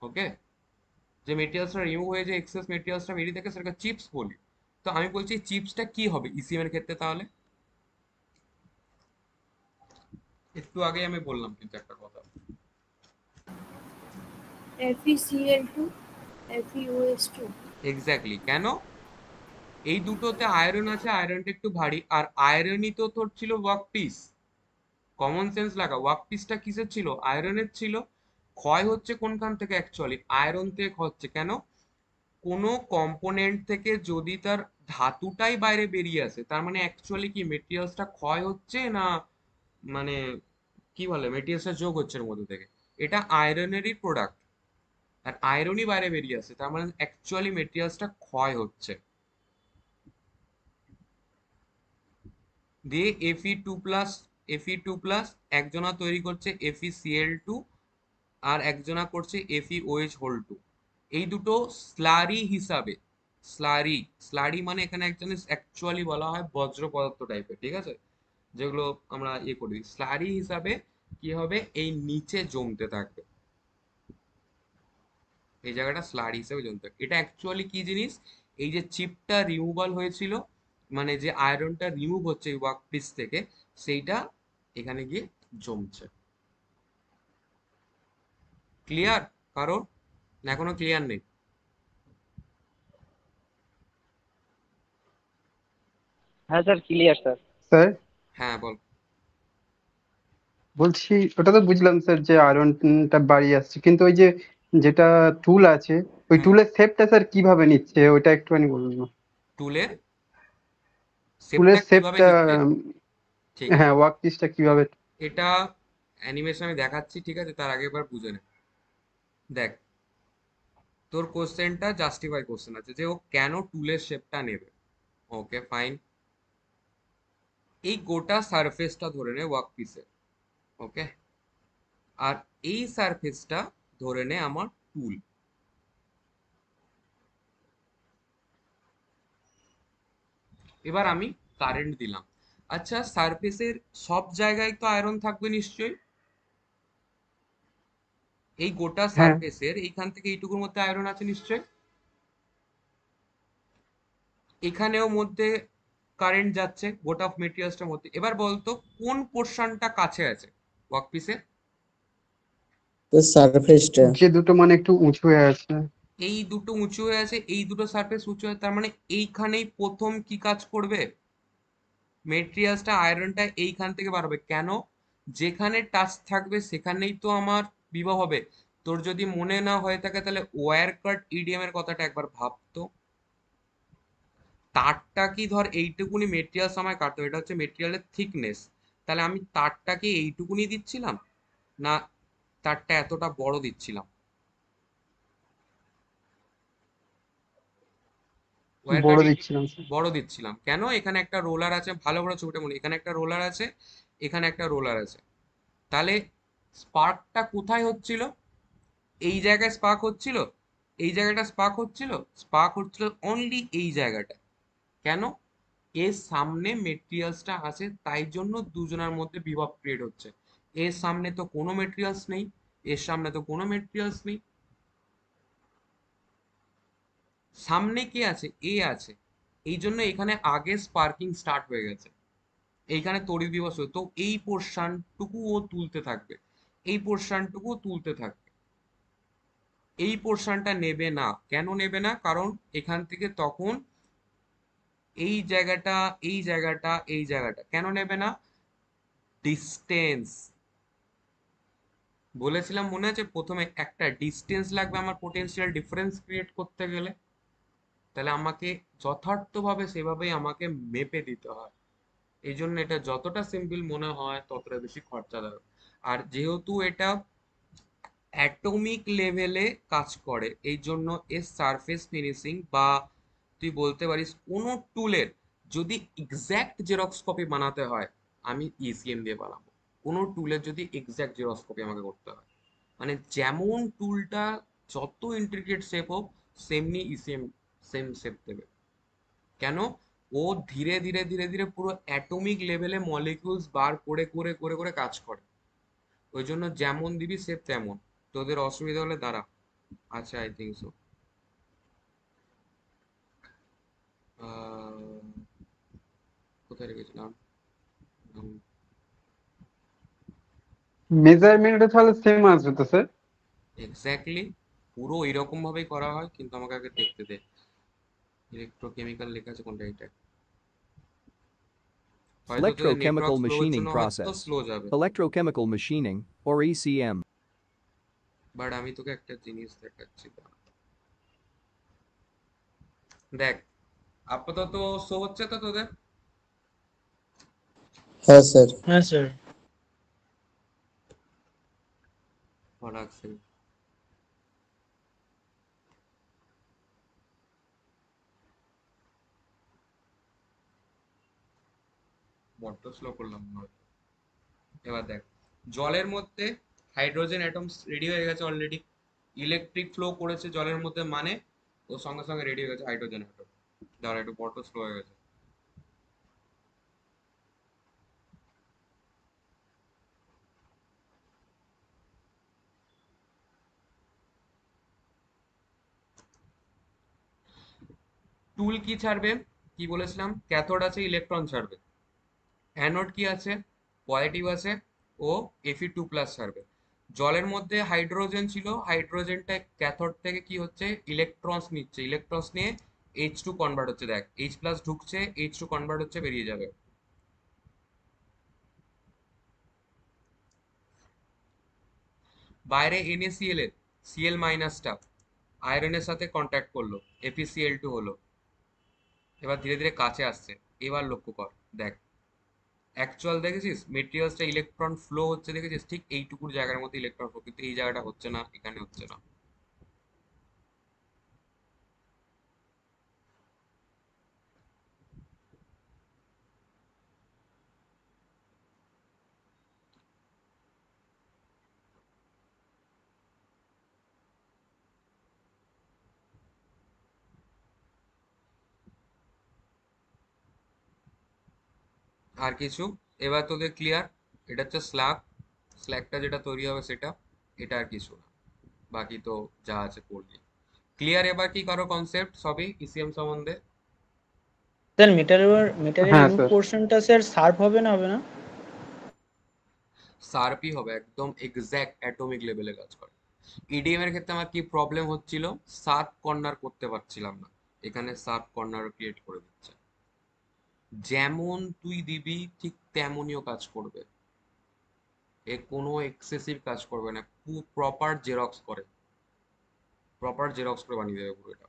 ওকে যে মেটেরিয়ালসটা রিমুভ হয়ে যে এক্সেস মেটেরিয়ালসটা বেরিয়ে থাকে সেটাকে চিপস বলি। তো আমি বলছি চিপসটা কি হবে ইসিএম এর ক্ষেত্রে তাহলে? একটু আগে আমি বললাম কিন্তু একটা কথা। FeCl2 FeOH2 এক্স্যাক্টলি কেন? এই দুটোতে আয়রন আছে আয়রনটা একটু ভারী আর আয়রনই তো তোর ছিল ওয়ার্ক পিস কমন সেন্স লাগা ওয়ার্ক পিসটা কিসের ছিল? আয়রনের ছিল। ক্ষয় হচ্ছে কোনখান থেকে? অ্যাকচুয়ালি আয়রন থেকে ক্ষয় হচ্ছে। কেন? কোনো কম্পোনেন্ট থেকে যদি তার ধাতুটাই বাইরে বেরিয়ে আসে, তার মানে অ্যাকচুয়ালি কি মেটেরিয়ালসটা ক্ষয় হচ্ছে না মানে কি বলে মেটেরিয়ালসটা যোগ হচ্ছে এর মধ্যে থেকে? এটা আয়রনেরই প্রোডাক্ট আর আয়রনই বাইরে বেরিয়ে আসে, তার মানে অ্যাকচুয়ালি মেটেরিয়ালসটা ক্ষয় হচ্ছে। দিয়ে Fe two plus Fe two plus একজনা তৈরি করছে এফি সিএল টু আর একজনা করছে এফি ওএইচ হোল টু। এই দুটো স্লারি হিসাবে, স্লারি স্লারি মানে এখানে একজনের অ্যাকচুয়ালি বলা হয় বজ্র পদার্থ টাইপের ঠিক আছে? যেগুলো আমরা ইয়ে করি। স্লারি হিসাবে কি হবে? এই নিচে জমতে থাকবে। এই জায়গাটা স্লারি হিসাবে জমতে থাকবে। এটা অ্যাকচুয়ালি কি জিনিস? এই যে চিপটা রিমুভাল হয়েছিল মানে যে আয়রনটা রিমুভ হচ্ছে ওয়ার্ক পিস থেকে, সেইটা এখানে গিয়ে জমছে। ক্লিয়ার কারণ না এখনও ক্লিয়ার নেই। হ্যাঁ স্যার ক্লিয়ার স্যার। স্যার? হ্যাঁ বল। বলছি ওটা তো বুঝলাম স্যার যে আয়রনটা বাড়িয়ে আসছে কিন্তু ওই যে যেটা টুল আছে ওই টুলের শেপটা স্যার কীভাবে নিচ্ছে? ওইটা একটুখানি বলুন না। টুলের টুলের শেপটা হ্যাঁ ওয়ার্ক পিসটা কীভাবে এটা অ্যানিমেশন আমি দেখাচ্ছি ঠিক আছে? তার আগে এবার বুঝে নে। দেখ, তোর কোশ্চেনটা জাস্টিফাই কোশ্চেন আছে যে ও কেন টুলের শেপটা নেবে। ওকে ফাইন এই গোটা সারফেসটা ধরে নে ওয়ার্ক পিসে ওকে আর এই সারফেসটা ধরে নে আমার টুল এবার আমি কারেন্ট দিলাম। আচ্ছা সারফেসের সব জায়গায় তো আয়রন থাকবে নিশ্চয়ই? এই গোটা হ্যাঁ। সারফেসের এইখান থেকে এইটুকুর মধ্যে আয়রন আছে নিশ্চয়ই? এখানেও মধ্যে কারেন্ট যাচ্ছে গোটা মেটেরিয়ালসটার মধ্যে। এবার বলতো কোন পোর্শনটা কাছে আছে? ওয়ার্কপিসের তো সারফেসটা যে দুটো মানে একটু উঁচু হয়ে আছে। এই দুটো উঁচু হয়ে আছে এই দুটো সারফেস উঁচু হয়ে তার মানে এইখানেই প্রথম কি কাজ করবে? মেটেরিয়ালসটা আয়রনটা এইখান থেকে বার হবে। কেন? যেখানে টাচ থাকবে সেখানেই তো আমার বিবাহ হবে। তোর যদি মনে না হয়ে থাকে তাহলে ওয়্যার কাট ইডিএম এর কথাটা একবার ভাবতো তারটা কি ধর এইটুকুনি মেটেরিয়ালস আমায় কাটতো এটা হচ্ছে মেটেরিয়ালের থিকনেস তাহলে আমি তারটা কি এইটুকুনি দিচ্ছিলাম? না তারটা এতটা বড় দিচ্ছিলাম? বড় দিচ্ছিলাম বড় দিচ্ছিলাম। কেন? এখানে একটা রোলার আছে। ভালো করে ছবিটা মনে এখানে একটা রোলার আছে এখানে একটা রোলার আছে। তাহলে স্পার্কটা কোথায় হচ্ছিল? এই জায়গায় স্পার্ক হচ্ছিল? এই জায়গাটা স্পার্ক হচ্ছিল? স্পার্ক হচ্ছিল অনলি এই জায়গাটা কেন? এর সামনে মেটেরিয়ালসটা আছে, তাই জন্য দুজনের মধ্যে বিভব ক্রিয়েট হচ্ছে। এর সামনে তো কোনো মেটেরিয়ালস নেই, এর সামনে তো কোনো মেটেরিয়ালস নেই। সামনে কে আছে? এ আছে। এই জন্য এখানে আগে স্পার্কিং স্টার্ট হয়ে গেছে। এইখানে তড়িৎ দিবস তো এই পোর্শনটুকু ও তুলতে থাকবে। এই পোর্শনটুকু তুলতে থাকবে। এই পোর্শনটা নেবে না। কেন নেবে না? কারণ এখান থেকে তখন এই জায়গাটা এই জায়গাটা এই জায়গাটা। কেন নেবে না? ডিস্টেন্স বলেছিলাম মনে আছে? প্রথমে একটা ডিস্টেন্স লাগবে আমার পোটেনশিয়াল ডিফারেন্স ক্রিয়েট করতে গেলে। তাহলে আমাকে যথার্থভাবে সেভাবেই আমাকে মেপে দিতে হয়। এই জন্য এটা যতটা সিম্পল মনে হয়, ততটা বেশি খরচাদায়ক। আর যেহেতু এটা অ্যাটমিক লেভেলে কাজ করে, এই জন্য এর সারফেস ফিনিশিং বা তুই বলতে পারিস কোনো টুলের যদি এক্স্যাক্ট জেরক্স কপি বানাতে হয়, আমি ইসিএম দিয়ে বানাবো। কোনো টুলের যদি এক্স্যাক্ট জেরক্স কপি আমাকে করতে হয়। মানে যেমন টুলটা যত ইন্ট্রিকেট শেপ হোক, সেমনি ইসিএম সেম শেপ দেবে। কেন? ও ধীরে ধীরে ধীরে ধীরে পুরো অ্যাটমিক লেভেলে মলিকিউলস বার করে করে করে করে কাজ করে। ওই জন্য যেমন দিবি শেপ তেমন। তোদের অসুবিধা হলে দাঁড়া। আচ্ছা আই থিঙ্ক সো কোথায় রেখেছিলাম? মেজারমেন্টটা তাহলে সেম আসবে তো স্যার এক্স্যাক্টলি পুরো এরকম ভাবেই করা হয় কিন্তু আমাকে আগে দেখতে দে। ইলেকট্রোকেমিক্যাল লেখা আছে কোনটা এটা Electrochemical স্লো হচ্ছে machining না হয়তো process. স্লো যাবে Electrochemical machining, or E ECM. But আমি তোকে একটা জিনিস দেখাচ্ছি দাঁড়া। দেখ আপাতত শো হচ্ছে তো তোদের হ্যাঁ স্যার হ্যাঁ স্যার প্রোডাকশন বড্ড স্লো করলাম। এবার দেখ, জলের মধ্যে হাইড্রোজেন অ্যাটমস রেডি হয়ে গেছে অলরেডি ইলেকট্রিক ফ্লো করেছে জলের মধ্যে মানে ওর সঙ্গে সঙ্গে রেডি হয়ে গেছে হাইড্রোজেন অ্যাটম দাঁড়া, একটু বড্ড স্লো হয়ে গেছে। টুল কি ছাড়বে? কি বলেছিলাম? ক্যাথোড আছে ইলেকট্রন ছাড়বে। অ্যানোড কি আছে? পজিটিভ আছে ও এফি টু প্লাস ছাড়বে। জলের মধ্যে হাইড্রোজেন ছিল, হাইড্রোজেনটা ক্যাথোড থেকে কি হচ্ছে? ইলেকট্রনস নিচ্ছে। ইলেকট্রনস নিয়ে এইচ টু কনভার্ট হচ্ছে। দেখ এইচ প্লাস ঢুকছে এইচ টু কনভার্ট হচ্ছে, বেরিয়ে যাবে। বাইরে NaCl এর, Cl মাইনাসটা আয়রনের সাথে কন্ট্যাক্ট করল FeCl2 হলো। এবার ধীরে ধীরে কাছে আসছে। এবার লক্ষ্য কর, দেখ অ্যাকচুয়াল দেখেছিস? মেটেরিয়ালসটা ইলেকট্রন ফ্লো হচ্ছে দেখেছিস? ঠিক এইটুকুর জায়গার মধ্যে ইলেকট্রন ফ্লো কিন্তু এই জায়গাটা হচ্ছে না, এখানে হচ্ছে না। আর কিছু। এবার তোদের ক্লিয়ার এটা হচ্ছে স্ল্যাগ স্ল্যাগটা যেটা তৈরি হবে সেটা এটা আর কিছু না। বাকি তো যা আছে পড়লি ক্লিয়ার এবার কি কারও কনসেপ্ট সবই ইসিএম সম্বন্ধে। স্যার মেটারের মেটারের। পোর্শনটা স্যার শার্প হবে না হবে না? সার্পই হবে একদম এক্স্যাক্ট অ্যাটমিক লেভেলে কাজ করে। ইডিএম এর ক্ষেত্রে আমার কি প্রবলেম হচ্ছিল? সাত কর্নার করতে পারছিলাম না। এখানে সাত কর্নার ক্রিয়েট করে দিচ্ছে। যেমন তুই দিবি ঠিক তেমনইও কাজ করবে। এ কোনো এক্সেসিভ কাজ করবে না। খুব প্রপার জেরক্স করে। প্রপার জেরক্স করে বানিয়ে দেবে পুরো এটা।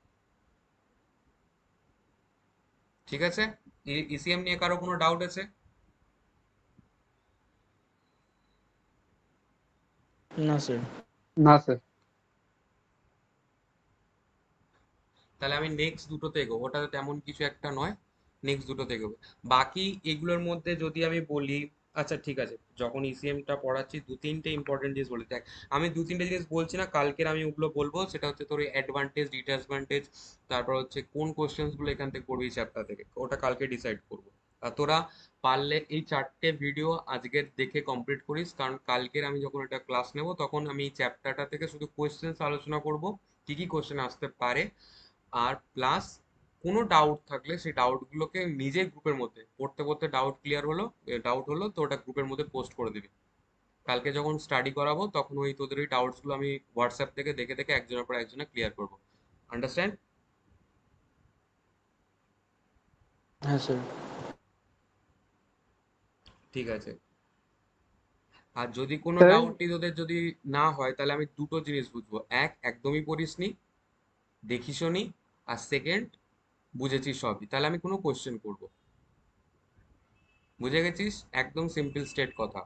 ঠিক আছে? ইসিএম নিয়ে কারও কোনো ডাউট আছে? না স্যার না স্যার তাহলে আমি নেক্সট দুটোতে এগোবো। ওটা তেমন কিছু একটা নয়। নেক্সট দুটোতে এগোবো বাকি এগুলোর মধ্যে যদি আমি বলি আচ্ছা ঠিক আছে, যখন ইসিএমটা পড়াচ্ছি, দু তিনটে ইম্পর্টেন্ট জিনিস বলি। দেখ, আমি দু তিনটে জিনিস বলছি না, কালকের আমি ওগুলো বলব, সেটা হচ্ছে তোর অ্যাডভান্টেজ ডিসঅ্যাডভান্টেজ তারপর হচ্ছে কোন কোশ্চেন্সগুলো এখান থেকে করবি চ্যাপ্টার থেকে, ওটা কালকে ডিসাইড করব। আর তোরা পারলে এই চারটে ভিডিও আজকের দেখে কমপ্লিট করিস, কারণ কালকের আমি যখন এটা ক্লাস নেব, তখন আমি চ্যাপ্টারটা থেকে শুধু কোয়েশ্চেন্স আলোচনা করব, কি কি কোশ্চেন আসতে পারে, আর প্লাস কোনো ডাউট থাকলে সেই ডাউটগুলোকে নিজের গ্রুপের মধ্যে পড়তে পড়তে ডাউট ক্লিয়ার হলো ডাউট হলো তো ওটা গ্রুপের মধ্যে পোস্ট করে দিবি। কালকে যখন স্টাডি করাবো তখন ওই তোদের ওই ডাউটসগুলো আমি হোয়াটসঅ্যাপ থেকে দেখে দেখে একজনের পর একজনে ক্লিয়ার করব। আন্ডারস্ট্যান্ড হ্যাঁ স্যার ঠিক আছে। আর যদি কোনো? ডাউটই তোদের যদি না হয় তাহলে আমি দুটো জিনিস বুঝব। এক একদমই পড়িসনি দেখিসও নি আর সেকেন্ড বুঝেছিস সবই। তাহলে আমি কোনো কোশ্চেন করব। বুঝে গেছিস? একদম সিম্পল স্টেট কথা।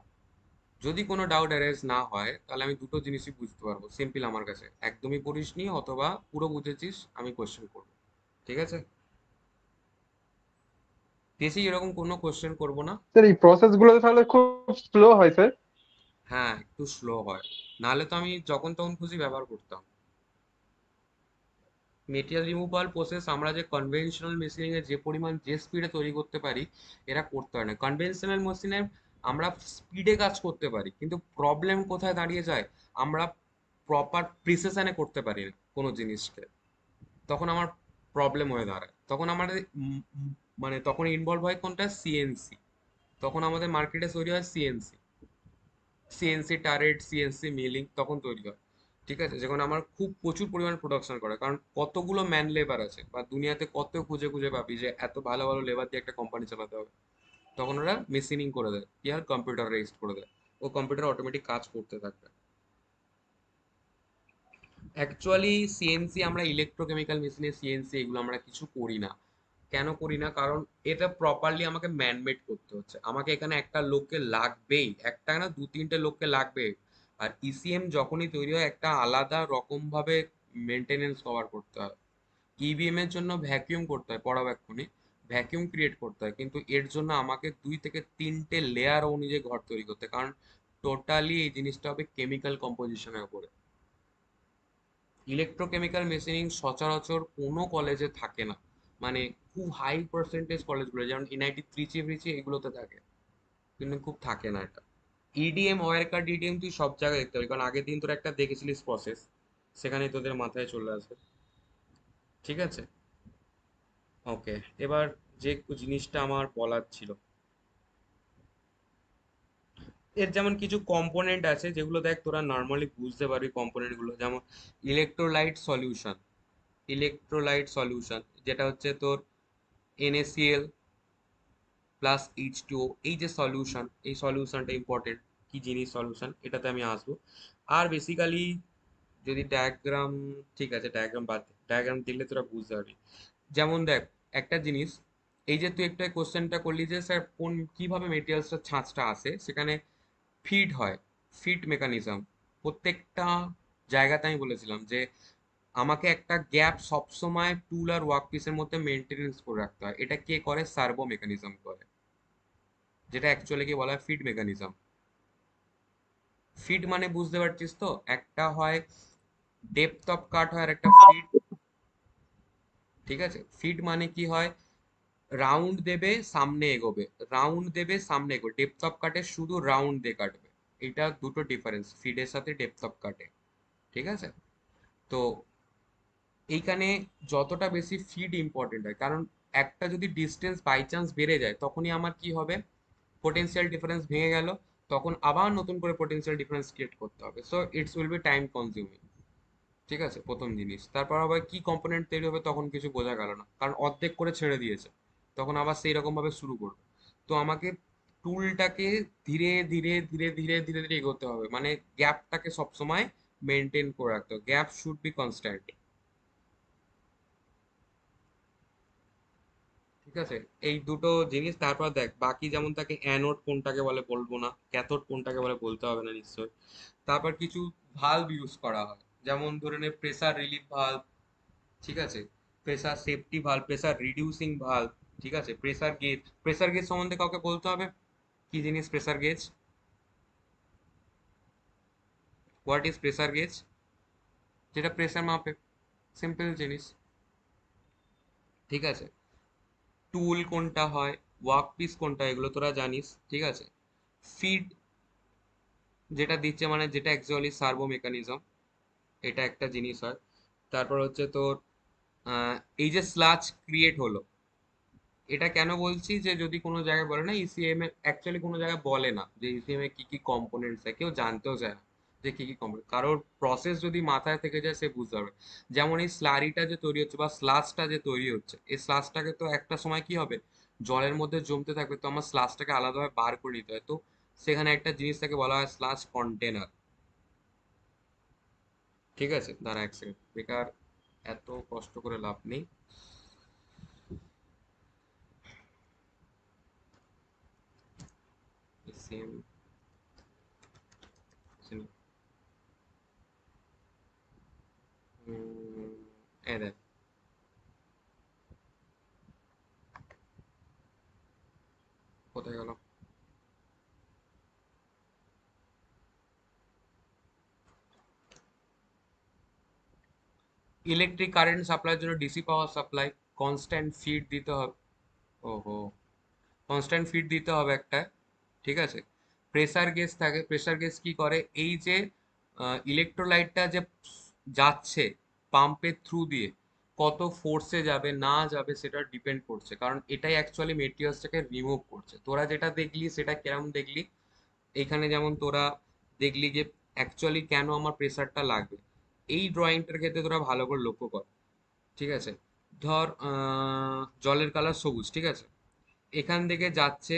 যদি কোনো ডাউট অ্যারাইজ না হয় তাহলে আমি দুটো জিনিসই বুঝতে পারব। সিম্পল আমার কাছে। একদমই পড়িসনি অথবা পুরো বুঝেছিস আমি কোশ্চেন করব। ঠিক আছে? বেশি এরকম কোনো কোশ্চেন করব না? স্যার এই প্রসেসগুলো তাহলে খুব স্লো হয় স্যার হ্যাঁ একটু স্লো হয়। নাহলে তো আমি যখন তখন খুশি ব্যবহার করতাম। মেটেরিয়াল রিমুভাল প্রসেস আমরা যে কনভেনশনাল মেশিনিং এ যে পরিমাণ যে স্পিডে তৈরি করতে পারি, এরা করতে পারে না। কনভেনশনাল মেশিনে আমরা স্পিডে কাজ করতে পারি, কিন্তু প্রবলেম কোথায় দাঁড়িয়ে যায়? আমরা প্রপার প্রিসেশনে করতে পারি না কোনো জিনিসকে। তখন আমার প্রবলেম হয়ে দাঁড়ায়। তখন আমাদের মানে তখন ইনভলভ হয় কোনটা? সিএনসি তখন আমাদের মার্কেটে তৈরি হয় CNC CNC turret CNC milling তখন তৈরি হয়। ঠিক আছে? যখন আমার খুব প্রচুর পরিমাণ প্রোডাকশন করে, কারণ কতগুলো ম্যান লেবার আছে বা দুনিয়াতে কত খুঁজে খুঁজে পাবি যে এত ভালো ভালো লেবার দিয়ে একটা কোম্পানি চালাতে হবে। তখন ওরা মেশিনিং করে দেয় কি আর কম্পিউটারাইজড করে দেয়। ও কম্পিউটার অটোমেটিক কাজ করতে থাকবে। অ্যাকচুয়ালি সিএনসি আমরা ইলেকট্রোকেমিক্যাল মেশিনে সিএনসি এগুলো আমরা কিছু করি না। কেন করি না? কারণ এটা প্রপারলি আমাকে ম্যানমেড করতে হচ্ছে। আমাকে এখানে একটা লোককে লাগবেই। একটা না দু তিনটে লোককে লাগবে আর ইসিএম যখনই তৈরি হয়, একটা আলাদা রকম ভাবে মেনটেনেন্স কভার করতে হয়। ইভিএম এর জন্য ভ্যাকিউম করতে হয় পড়াবেক্ষণই ভ্যাকিউম ক্রিয়েট করতে হয়, কিন্তু এর জন্য আমাকে দুই থেকে তিনটে লেয়ার অনুযায়ী ঘর তৈরি করতে কারণ টোটালি এই জিনিসটা হবে কেমিক্যাল কম্পোজিশনের উপরে। ইলেকট্রোকেমিক্যাল মেশিনিং সচরাচর কোনো কলেজে থাকে না। মানে খুব হাই পার্সেন্টেজ কলেজগুলো যেমন এনআইটি ত্রিচি ফ্রিচি এগুলোতে থাকে, কিন্তু খুব থাকে না এটা। ইডিএম ওয়ার কার্ড ইডিএম তুই সব জায়গায় দেখতে পাবি। কারণ আগের দিন তোর একটা দেখেছিলিস প্রসেস সেখানে তোদের মাথায় চলে আসবে। ঠিক আছে? ওকে এবার যে জিনিসটা আমার বলার ছিল। এর যেমন কিছু কম্পোনেন্ট আছে, যেগুলো দেখ তোরা নর্মালি বুঝতে পারবি কম্পোনেন্টগুলো যেমন ইলেকট্রোলাইট সলিউশন ইলেকট্রোলাইট সলিউশন যেটা হচ্ছে তোর এনএসিএল প্লাস এইচ টু এই যে সলিউশন এই সলিউশনটা ইম্পর্টেন্ট কি জিনিস সলিউশন এটাতে আমি আসব। আর বেসিক্যালি যদি ডায়াগ্রাম ঠিক আছে ডায়াগ্রাম বাদ ডায়াগ্রাম দিলে তোরা বুঝতে পারবি। যেমন দেখ, একটা জিনিস, এই যে তুই একটা কোশ্চেনটা করলি যে, স্যার, কোন, কীভাবে মেটেরিয়ালসটা ছাঁচটা আসে? সেখানে ফিট হয় ফিট মেকানিজম প্রত্যেকটা জায়গাতে আমি বলেছিলাম যে, আমাকে একটা গ্যাপ সবসময় টুল আর ওয়ার্ক পিসের মধ্যে মেনটেনেন্স করে রাখতে হয়। এটা কে করে? সার্ভো মেকানিজম করে। যেটা অ্যাকচুয়ালি কি বলা হয় ফিড মেকানিজম ফিড মানে বুঝতে পারছিস তো? একটা হয় ডেপথ অফ কাট হয় আর একটা ফিড ঠিক আছে? ফিড মানে কি হয়? রাউন্ড দেবে, সামনে এগোবে। রাউন্ড দেবে, সামনে এগোবে। ডেপথ অফ কাটে শুধু রাউন্ড দিয়ে কাটবে। এটা দুটো ডিফারেন্স ফিডের সাথে ডেপথ অফ কাটে ঠিক আছে? তো এইখানে যতটা বেশি ফিড ইম্পর্টেন্ট হয়, কারণ একটা যদি ডিস্টেন্স বাই চান্স বেড়ে যায়, তখনই আমার কি হবে? পোটেন্সিয়াল ডিফারেন্স ভেঙে গেল, তখন আবার নতুন করে পোটেন্সিয়াল ডিফারেন্স ক্রিয়েট করতে হবে। So it's will be time consuming ঠিক আছে? প্রথম জিনিস। তারপর আবার কি কম্পোনেন্ট তৈরি হবে তখন কিছু বোঝা গেল না। কারণ অর্ধেক করে ছেড়ে দিয়েছে। তখন আবার সেই রকম ভাবে শুরু করবে। তো আমাকে টুলটাকে ধীরে ধীরে ধীরে ধীরে ধীরে ধীরে এগোতে হবে। মানে গ্যাপটাকে সবসময় মেনটেন করে রাখতে হবে। গ্যাপ শুড বি কনস্ট্যান্ট আছে? এই দুটো জিনিস, তারপর দেখ, বাকি যেমন তাকে অ্যানোড কোনটাকে বলে বলব না ক্যাথোড কোনটাকে বলে বলতে হবে না নিশ্চয় তারপর কিছু ভালভ ইউজ করা হয়। যেমন ধরে নে প্রেসার রিলিফ ভালভ ঠিক আছে? Pressure safety valve pressure reducing valve ঠিক আছে? প্রেসার গেজ প্রেসার গেজ সম্বন্ধে কাউকে বলতে হবে? কি জিনিস pressure gauge what is pressure gauge যেটা প্রেসার মাপে। সিম্পল জিনিস। ঠিক আছে? টুল কোনটা হয় ওয়ার্ক পিস কোনটা, এগুলো তোরা জানিস, ঠিক আছে? ফিড যেটা দিচ্ছে মানে যেটা অ্যাকচুয়ালি সার্ভো মেকানিজম এটা একটা জিনিস হয়। তারপর হচ্ছে তোর এই যে স্লাচ ক্রিয়েট হলো, এটা কেন বলছি যে যদি কোনো জায়গায় বলে না ইসিএম এ অ্যাকচুয়ালি কোনো জায়গায় বলে না যে ইসিএম এ কি কি কম্পোনেন্টস কেউ জানতেও চায় না। যে কি কি কম্পোনেন্ট কারোর প্রসেস যদি মাথায় থেকে যায়, সে বুঝতে পারবে। যেমন এই স্লারিটা যে তৈরি হচ্ছে বা স্লাসটা যে তৈরি হচ্ছে, এই স্লাসটাকে তো একটা সময় কি হবে? জলের মধ্যে জমতে থাকবে, তো আমার স্লাসটাকে আলাদাভাবে বার করে নিতে হয়। তো সেখানে একটা জিনিস থাকে বলা হয় স্লাস কন্টেনার ঠিক আছে? দাঁড়া এক সেকেন্ড বেকার, এত কষ্ট করে লাভ নেই। সেম সেম দেখ কোথায় গেল ইলেকট্রিক কারেন্ট সাপ্লাইয়ের জন্য DC power supply constant feed দিতে হবে। ওহো। কনস্ট্যান্ট ফিড দিতে হবে একটা। ঠিক আছে? প্রেসার গেজ থাকে। প্রেসার গেজ কি করে? এই যে ইলেকট্রোলাইটটা যে যাচ্ছে পাম্পের থ্রু দিয়ে, কত ফোর্সে যাবে, না যাবে সেটা ডিপেন্ড করছে। কারণ এটাই অ্যাকচুয়ালি মেটেরিয়ালসটাকে রিমুভ করছে। তোরা যেটা দেখলি, সেটা কেরম দেখলি? এখানে যেমন তোরা দেখলি যে অ্যাকচুয়ালি কেন আমার প্রেসারটা লাগবে? এই ড্রয়িংটার ক্ষেত্রে তোরা ভালো করে লক্ষ্য কর। ঠিক আছে? ধর জলের কালার সবুজ, ঠিক আছে? এখান থেকে যাচ্ছে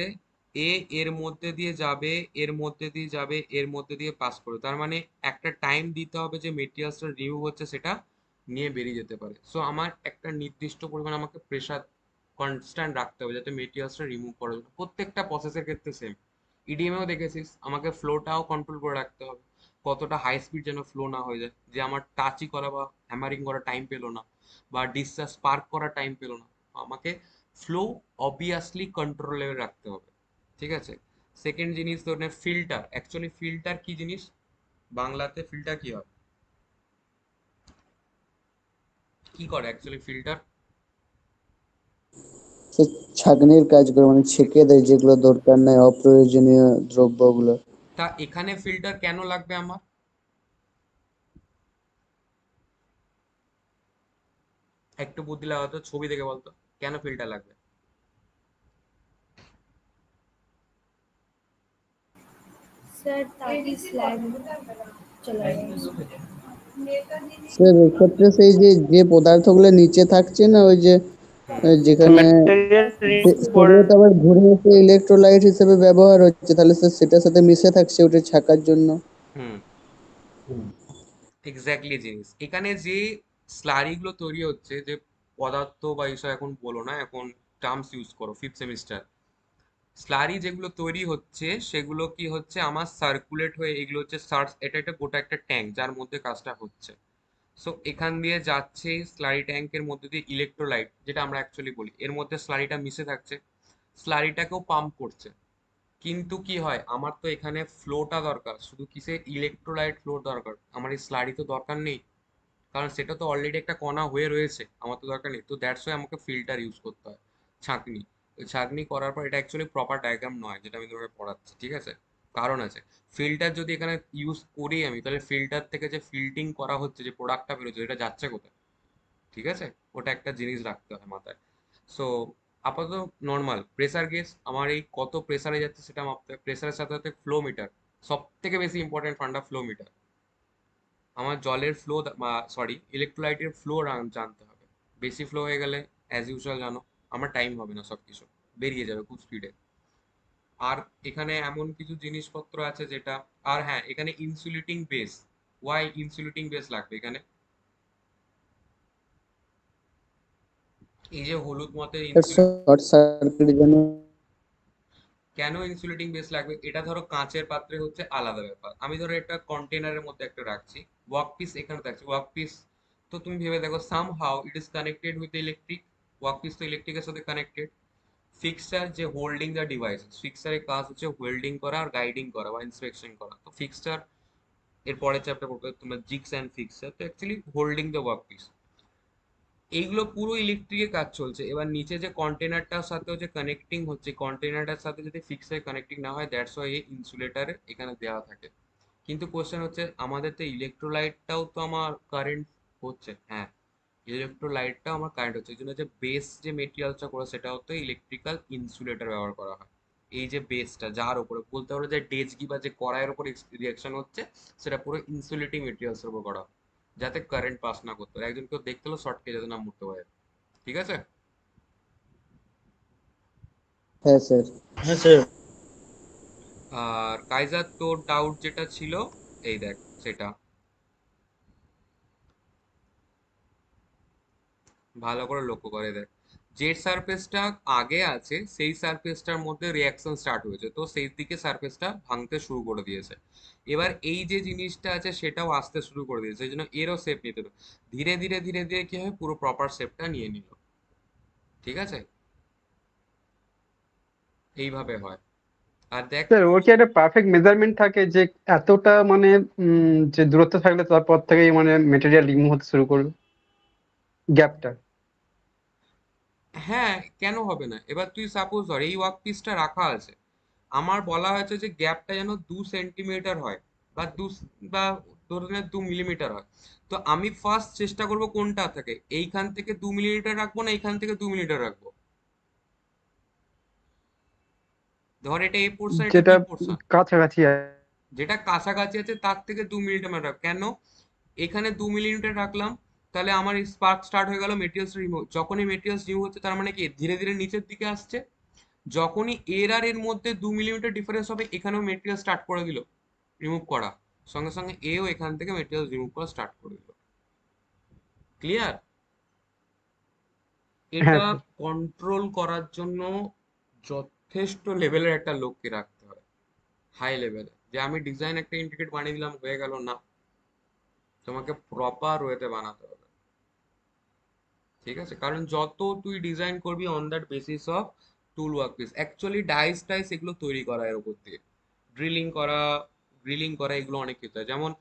এ এর মধ্যে দিয়ে যাবে, এর মধ্যে দিয়ে যাবে, এর মধ্যে দিয়ে পাস করবে। তার মানে একটা টাইম দিতে হবে যে মেটেরিয়ালসটা রিমুভ হচ্ছে, সেটা নিয়ে বেরিয়ে যেতে পারে। সো আমার একটা নির্দিষ্ট পরিমাণ আমাকে প্রেশার কনস্ট্যান্ট রাখতে হবে যাতে মেটেরিয়ালসটা রিমুভ করা যায়। প্রত্যেকটা প্রসেসের ক্ষেত্রে সেম ইডিএমেও দেখেছিস, আমাকে ফ্লোটাও কন্ট্রোল করে রাখতে হবে। কতটা হাই স্পিড যেন ফ্লো না হয়ে যায়। যে আমার টাচই করা বা হ্যামারিং করা টাইম পেল না, বা ডিসচার্জ স্পার্ক করা টাইম পেল না। আমাকে ফ্লো অবভিয়াসলি কন্ট্রোলে রাখতে হবে। ঠিক আছে? সেকেন্ড জিনিস ধরে ফিল্টার অ্যাকচুয়ালি ফিল্টার কি জিনিস? বাংলাতে ফিল্টার কি হয়? কি করে অ্যাকচুয়ালি ফিল্টার সে ছাঁকনির কাজ করে মানে ছেঁকে দেয় যেগুলো দরকার নাই অপ্রয়োজনীয় দ্রব্যগুলো। তা এখানে ফিল্টার কেন লাগবে আমার? একটু বুদ্ধি লাগাতো ছবি দেখে বলতো কেন ফিল্টার লাগবে? স্যার তাকে স্ল্যাব সেই যে যে পদার্থগুলো নিচে থাকছে না ওই যে যেখানে আবার ঘুরে এসে ইলেকট্রোলাইট হিসেবে ব্যবহার হচ্ছে। তাহলে স্যার সেটার সাথে মিশে থাকছে ওটা ছাকার জন্য? হুম। এক্স্যাক্টলি জিনিস। এখানে যে স্লারিগুলো তৈরি হচ্ছে যে পদার্থ বা এইসব এখন বলো না এখন টার্মস ইউজ করো ফিফথ সেমিস্টার স্লারি যেগুলো তৈরি হচ্ছে, সেগুলো কি হচ্ছে আমার সার্কুলেট হয়ে, এগুলো হচ্ছে সার্চ এটা একটা গোটা একটা ট্যাঙ্ক যার মধ্যে কাজটা হচ্ছে। সো এখান দিয়ে যাচ্ছে স্লারি ট্যাঙ্কের মধ্যে দিয়ে ইলেকট্রোলাইট যেটা আমরা অ্যাকচুয়ালি বলি। এর মধ্যে স্লারিটা মিশে থাকছে স্লারিটাকেও পাম্প করছে। কিন্তু কি হয়, আমার তো এখানে ফ্লোটা দরকার, শুধু কিসে ইলেকট্রোলাইট ফ্লো দরকার? আমার এই স্লারি তো দরকার নেই। কারণ সেটা তো অলরেডি একটা কণা হয়ে রয়েছে, আমার তো দরকার নেই। তো দ্যাটস ওয়াই আমাকে ফিল্টার ইউজ করতে হয়, ছাঁকনি। ছাঁকনি করার পর এটা অ্যাকচুয়ালি প্রপার ডায়াগ্রাম নয়, যেটা আমি তোমাকে পড়াচ্ছি, ঠিক আছে? কারণ আছে ফিল্টার যদি এখানে ইউজ করি আমি, তাহলে ফিল্টার থেকে যে ফিল্টিং করা হচ্ছে, যে প্রোডাক্টটা বেরোচ্ছে এটা যাচ্ছে কোথায়? ঠিক আছে? ওটা একটা জিনিস রাখতে হয় মাথায়। সো আপাতত নর্মাল প্রেসার গেস আমার এই কত প্রেসারে যাচ্ছে সেটা মাপতে প্রেসারের সাথে সাথে ফ্লো মিটার সব থেকে বেশি ইম্পর্টেন্ট ফান্ডা ফ্লো মিটার আমার জলের ফ্লো সরি ইলেকট্রোলাইটের ফ্লো জানতে হবে। বেশি ফ্লো হয়ে গেলে অ্যাজ ইউজুয়াল জানো আমার টাইম হবে না সব কিছু বেরিয়ে যাবে খুব স্পিডে আর এখানে এমন কিছু জিনিসপত্র আছে যেটা আর হ্যাঁ এখানে insulating base why insulating base লাগবে এখানে? এই যে হলুদ জন্য। কেন ইনসুলেটিং বেস লাগবে? এটা ধরো কাঁচের পাত্রে হচ্ছে আলাদা ব্যাপার। আমি ধরো একটা কন্টেনারের মধ্যে একটা রাখছি। ওয়ার্ক পিস এখানে থাকছে। ওয়ার্ক পিস তো তুমি ভেবে দেখো somehow it is connected with electric piece তো ইলেকট্রিকের সাথে কানেক্টেড ফিক্সচার যে হোল্ডিং দ্য ডিভাইস ফিক্সচারের কাজ হচ্ছে হোল্ডিং করা আর গাইডিং করা বা ইন্সপেকশন করা। তো ফিক্সচার এর পরের চ্যাপ্টার পড়বে, তোমরা জিক্স অ্যান্ড ফিক্সচার তো actually holding the work piece এইগুলো পুরো ইলেকট্রিকের কাজ চলছে। এবার নিচে যে কন্টেনারটার সাথেও যে কানেক্টিং হচ্ছে কন্টেনারটার সাথে যদি ফিক্সের কানেক্টিং না হয় দ্যাটস ওয়াই এই ইনসুলেটারে এখানে দেওয়া থাকে। কিন্তু কোশ্চেন হচ্ছে, আমাদের তো ইলেকট্রোলাইটটাও তো আমার কারেন্ট হচ্ছে হ্যাঁ। ইলেকট্রোলাইটটাও আমার কারেন্ট হচ্ছে। এই জন্য যে বেস যে মেটেরিয়ালসটা করে সেটা হচ্ছে ইলেকট্রিক্যাল ইনসুলেটর ব্যবহার করা হয়। এই যে বেসটা যার উপরে বলতে পারো যে ডেজকি বা যে কড়াইয়ের উপর রিয়াকশন হচ্ছে সেটা পুরো ইনসুলেটিং মেটেরিয়ালসের উপর করা হয় যাতে কারেন্ট পাস না করতে পারে। একজন কেউ দেখতে হলো শর্ট কে যাতে না মুড়তে পারে। ঠিক আছে? হ্যাঁ স্যার। হ্যাঁ স্যার। আর কাইজার তোর ডাউট যেটা ছিল এই দেখ সেটা। ভালো করে লক্ষ্য করে দেখ। যে সারফেসটা আগে আছে, সেই সারফেসটার মধ্যে রিয়াকশন স্টার্ট হয়েছে। তো সেই দিকে সারফেসটা ভাঙতে শুরু করে দিয়েছে। এবার এই যে জিনিসটা আছে, সেটাও আসতে শুরু করে দিয়েছে। এই জন্য এরও শেপ নিতে ধীরে ধীরে ধীরে ধীরে কি হয়? পুরো প্রপার শেপটা নিয়ে নিল। ঠিক আছে? এইভাবে হয়। আর দেখ স্যার ওর কি একটা পারফেক্ট মেজারমেন্ট থাকে যে এতটা মানে যে দূরত্ব থাকলে তারপর থেকেই মানে মেটেরিয়াল রিমুভ হতে শুরু করবে? গ্যাপটা হ্যাঁ কেন হবে না? এবার তুই সাপোজ ধর এই ওয়ার্ক পিসটা রাখা আছে। আমার বলা হয়েছে যে গ্যাপটা যেন দু সেন্টিমিটার হয় বা দু বা ধরে দু মিলিমিটার হয়। তো আমি ফার্স্ট চেষ্টা করব কোনটা থেকে? এইখান থেকে দু মিলিমিটার রাখব না এইখান থেকে দু মিলিমিটার রাখব? ধর এটা এ পোর্শন যেটা কাছাকাছি আছে যেটা কাছাকাছি আছে তার থেকে দু মিলিমিটার রাখ কেন? এখানে দু মিলিমিটার রাখলাম। তাহলে আমার স্পার্ক স্টার্ট হয়ে গেল মেটেরিয়ালস রিমুভ যখনই মেটেরিয়ালস রিমুভ হচ্ছে তার মানে কি? ধীরে ধীরে নিচের দিকে আসছে। যখনই এর আর এর মধ্যে দু মিলিমিটার ডিফারেন্স হবে এখানেও মেটেরিয়াল স্টার্ট করে দিল রিমুভ করা। সঙ্গে সঙ্গে এও এখান থেকে মেটেরিয়াল রিমুভ করা স্টার্ট করে দিল। ক্লিয়ার এটা কন্ট্রোল করার জন্য যথেষ্ট লেভেলের একটা লোককে রাখতে হয় হাই লেভেলে যে আমি ডিজাইন একটা ইন্টিগ্রেট বানিয়ে দিলাম হয়ে গেল না। তোমাকে প্রপার ওয়েতে বানাতে হবে। ঠিক আছে? কারণ যত তুই ডিজাইন করবি on that basis of tool work piece actually dies টাইস এগুলো তৈরি করা এর উপর দিয়ে। ড্রিলিং করা ড্রিলিং করা এগুলো অনেক কিছু হয়। যেমন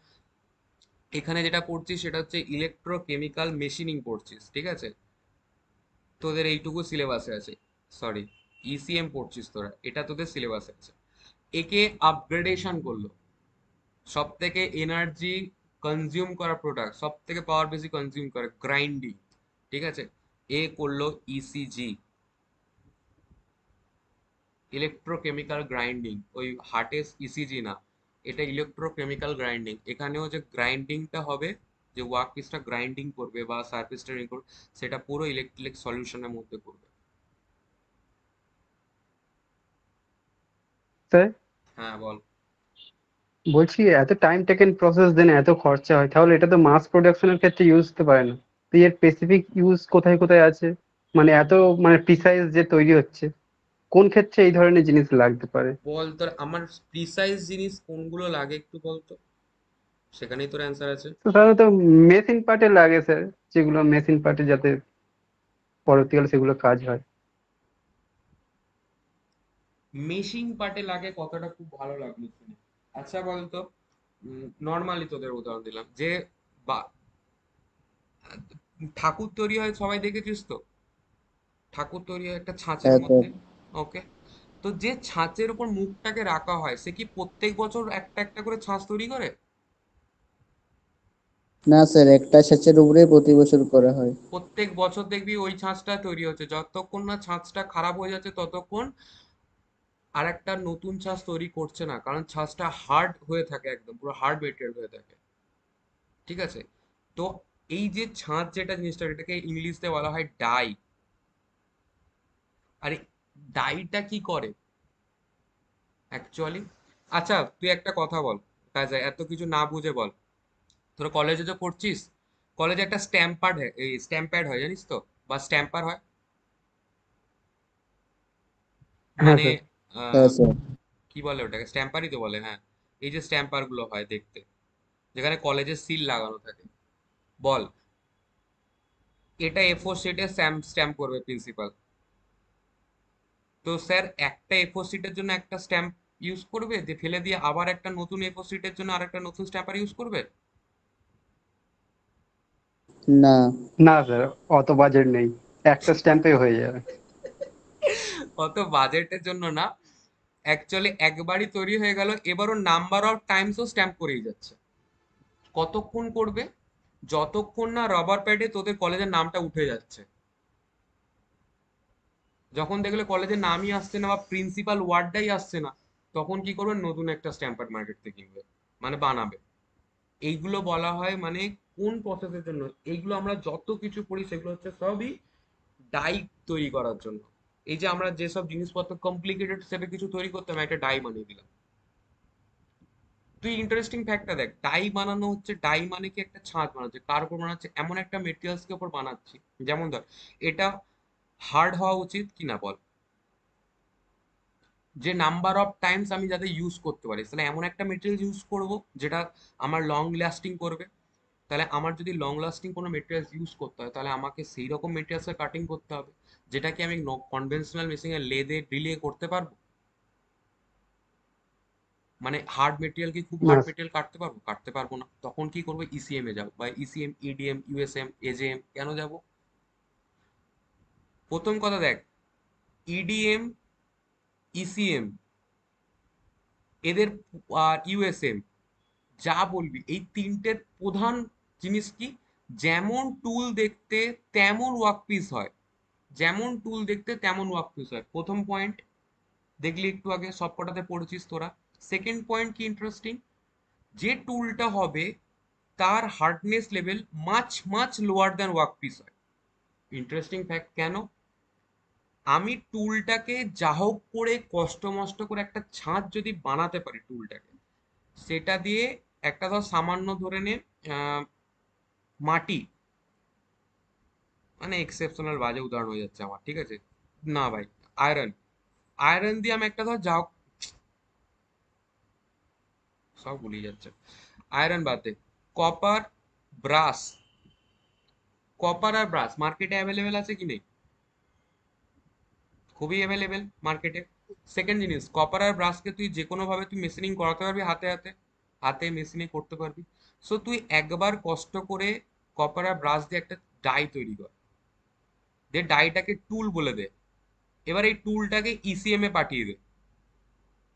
এখানে যেটা পড়ছিস সেটা হচ্ছে ইলেকট্রোকেমিক্যাল মেশিনিং পড়ছিস ঠিক আছে? তোদের এইটুকু সিলেবাসে আছে। সরি ইসিএম পড়ছিস তোরা, এটা তোদের সিলেবাসে আছে। একে আপগ্রেডেশন করল। সব থেকে এনার্জি কনজিউম করা প্রোডাক্ট সব থেকে পাওয়ার বেশি কনজিউম করে গ্রাইন্ডিং ঠিক আছে? এ করল ইসিজি ইলেকট্রোকেমিক্যাল গ্রাইন্ডিং ওই হার্টের ইসিজি না এটা ইলেকট্রোকেমিক্যাল গ্রাইন্ডিং এখানেও যে গ্রাইন্ডিংটা হবে যে ওয়ার্ক পিসটা গ্রাইন্ডিং করবে বা সার্ফেসটা করবে সেটা পুরো ইলেকট্রিক সলিউশনের মধ্যে করবে। স্যার? হ্যাঁ বল। বলছি এত টাইম টেকেন প্রসেস দেন এত খরচা হয় তাহলে এটা তো মাস প্রোডাকশনের ক্ষেত্রে ইউজ হতে পারে না। তো এর স্পেসিফিক ইউজ কোথায় কোথায় আছে? মানে এত মানে প্রিসাইজ যে তৈরি হচ্ছে কোন ক্ষেত্রে এই ধরনের জিনিস লাগতে পারে? বল তোর আমার প্রিসাইজ জিনিস কোনগুলো লাগে একটু বলতো সেখানেই তোর অ্যান্সার আছে। তো সাধারণত মেশিন পার্টে লাগে স্যার যেগুলো মেশিন পার্টে যাতে পরবর্তীকালে সেগুলো কাজ হয়। মেশিং পার্টে লাগে কথাটা খুব ভালো লাগল শুনে। আচ্ছা বলতো নর্মালি তোদের উদাহরণ দিলাম যে বা ঠাকুর তৈরি হয় সবাই দেখেছিস তো? ঠাকুর তৈরি হয় একটা ছাঁচের হ্যাঁ, মধ্যে ওকে তো যে ছাঁচের উপর মুখটাকে রাখা হয় সে কি প্রত্যেক বছর একটা একটা করে ছাঁচ তৈরি করে? না স্যার একটা সেচের উপরে প্রতি বছর করা হয়। প্রত্যেক বছর দেখবি ওই ছাঁচটা তৈরি হচ্ছে যতক্ষণ না ছাঁচটা খারাপ হয়ে যাচ্ছে ততক্ষণ আর একটা নতুন ছাঁচ তৈরি করছে না কারণ ছাঁচটা হার্ড হয়ে থাকে একদম পুরো হার্ড মেটেরিয়াল হয়ে থাকে। ঠিক আছে? তো এই যে ছাঁচ যেটা জিনিসটা এটাকে ইংলিশে বলা হয় ডাই। আরে ডাইটা কি করে? অ্যাকচুয়ালি আচ্ছা তুই একটা কথা বল। কাজে এত কিছু না বুঝে বল। তোরা কলেজে যে পড়ছিস কলেজে একটা স্ট্যাম্প প্যাড এই স্ট্যাম্প প্যাড হয় জানিস তো? বা স্ট্যাম্পার হয়। হ্যাঁ মানে হ্যাঁ কি বলে ওটাকে? স্ট্যাম্পারই তো বলে হ্যাঁ। এই যে স্ট্যাম্পারগুলো হয় দেখতে যেখানে কলেজের সিল লাগানো থাকে। বল। এটা এ ফোর শিটে স্ট্যাম্প করবে প্রিন্সিপাল তো স্যার একটা এ ফোর শিটের জন্য একটা স্ট্যাম্প ইউজ করবে? যে ফেলে দিয়ে আবার একটা নতুন এ ফোর শিটের জন্য আরেকটা নতুন স্ট্যাম্পার ইউজ করবে? না। না স্যার অত বাজেট নেই। একটা স্ট্যাম্পে হয়ে যাবে। [LAUGHS] অত বাজেটের জন্য না। অ্যাকচুয়ালি একবারই তৈরি হয়ে গেল। এবারও নাম্বার অফ টাইমসও স্ট্যাম্প করেই যাচ্ছে। কতক্ষণ করবে? যতক্ষণ না রবার প্যাডে তোদের কলেজের নামটা উঠে যাচ্ছে। যখন দেখলে কলেজের নামই আসছে না বা প্রিন্সিপাল ওয়ার্ডটাই আসছে না, তখন কি করবে? নতুন একটা স্ট্যাম্পার মার্কেট থেকে কিনবে মানে বানাবে। এইগুলো বলা হয় মানে কোন প্রসেসের জন্য? এইগুলো আমরা যত কিছু পড়ি সেগুলো হচ্ছে সবই ডাই তৈরি করার জন্য। এই যে আমরা যেসব জিনিসপত্র কমপ্লিকেটেড হিসেবে কিছু তৈরি করতাম, একটা ডাই বানিয়ে দিলাম। তুই ইন্টারেস্টিং ফ্যাক্টটা দেখ ডাই বানানো হচ্ছে ডাই মানে কি একটা ছাঁচ বানাচ্ছে কার উপর বানাচ্ছে, এমন একটা মেটেরিয়ালস কে উপর বানাচ্ছি। যেমন ধর, এটা হার্ড হওয়া উচিত কি না বল? যে নাম্বার অফ টাইমস আমি যাতে ইউজ করতে পারি। তাহলে এমন একটা মেটেরিয়াল ইউজ করব, যেটা আমার লং লাস্টিং করবে। তাহলে আমার যদি লং লাস্টিং কোনো মেটেরিয়ালস ইউজ করতে হয়, তাহলে আমাকে সেই রকম মেটেরিয়ালসের কাটিং করতে হবে, যেটা কি আমি কনভেনশনাল মেশিনে লেদে ডিলে করতে পারব? মানে হার্ড মেটেরিয়াল কি খুব হার্ড। মেটেরিয়াল কাটতে পারব? কাটতে পারব না। তখন কি করব? ইসিএম এ যাব বা E ECM EDM USM AJM কেন যাব? প্রথম কথা দেখ E ইডিএম ইসিএম এদের আর ইউএসএম যা বলবি এই তিনটের প্রধান জিনিস কি? যেমন টুল দেখতে তেমন ওয়ার্কপিস হয়। যেমন টুল দেখতে তেমন ওয়ার্কপিস হয়। প্রথম পয়েন্ট দেখলি একটু আগে সবকটাতে পড়েছিস তোরা। সেকেন্ড পয়েন্ট কি ইন্টারেস্টিং যে টুলটা হবে, তার hardness level much much lower than workpiece হয়। ইন্টারেস্টিং ফ্যাক্ট কেন? আমি টুলটাকে যা হোক করে কষ্ট মষ্ট করে একটা ছাঁচ যদি বানাতে পারি টুলটাকে সেটা দিয়ে একটা ধর সামান্য ধরে নে মাটি মানে এক্সেপশনাল বাজে উদাহরণ হয়ে যাচ্ছে আমার, ঠিক আছে? না ভাই আয়রন আয়রন দিয়ে আমি একটা ধর যা সব ভুলিয়ে যাচ্ছে। আয়রন বাদে কপার ব্রাস কপার আর ব্রাশ মার্কেটে অ্যাভেলেবেল আছে কি নেই? খুবই অ্যাভেলেবেল মার্কেটে সেকেন্ড জিনিস কপার আর ব্রাশকে তুই যে কোনো ভাবে তুই মেশিনিং করাতে পারবি হাতে হাতে। হাতে মেশিনে করতে পারবি। সো তুই একবার কষ্ট করে কপার আর ব্রাশ দিয়ে একটা ডাই তৈরি কর। দিয়ে ডাইটাকে টুল বলে দে। এবার এই টুলটাকে ইসিএম এ পাঠিয়ে দে।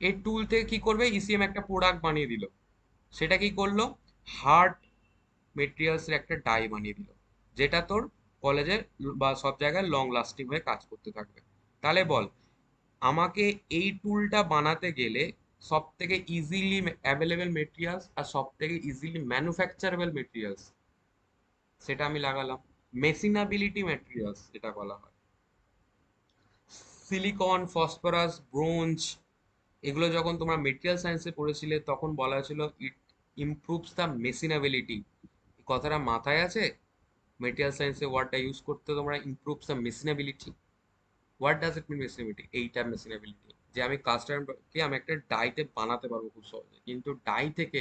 এই টুল থেকে কি করবে? ইসিএম একটা প্রোডাক্ট বানিয়ে দিল। সেটা কি করল? হার্ড মেটেরিয়ালসের একটা ডাই বানিয়ে দিল, যেটা তোর কলেজে বা সব জায়গায় লং লাস্টিং হয়ে কাজ করতে থাকবে। তাহলে বল, আমাকে এই টুলটা বানাতে গেলে সব থেকে ইজিলি অ্যাভেলেবেল মেটেরিয়ালস আর সব থেকে ইজিলি ম্যানুফ্যাকচারেবল মেটেরিয়ালস সেটা আমি লাগালাম। মেশিনাবিলিটি মেটেরিয়ালস যেটা বলা হয়। সিলিকন ফসফরাস ব্রোঞ্জ এগুলো যখন তোমরা মেটেরিয়াল সায়েন্সে পড়েছিলে, তখন বলা হয়েছিল ইট ইমপ্রুভস দ্য মেশিনাবিলিটি কথাটা মাথায় আছে? মেটেরিয়াল সায়েন্সে ওয়ার্ডটা ইউজ করতে তোমরা improves the machinability what does it mean machinability এইটা মেশিনাবিলিটি যে আমি কাস্ট আয়রনকে আমি একটা ডাইতে বানাতে পারব খুব সহজে। কিন্তু ডাই থেকে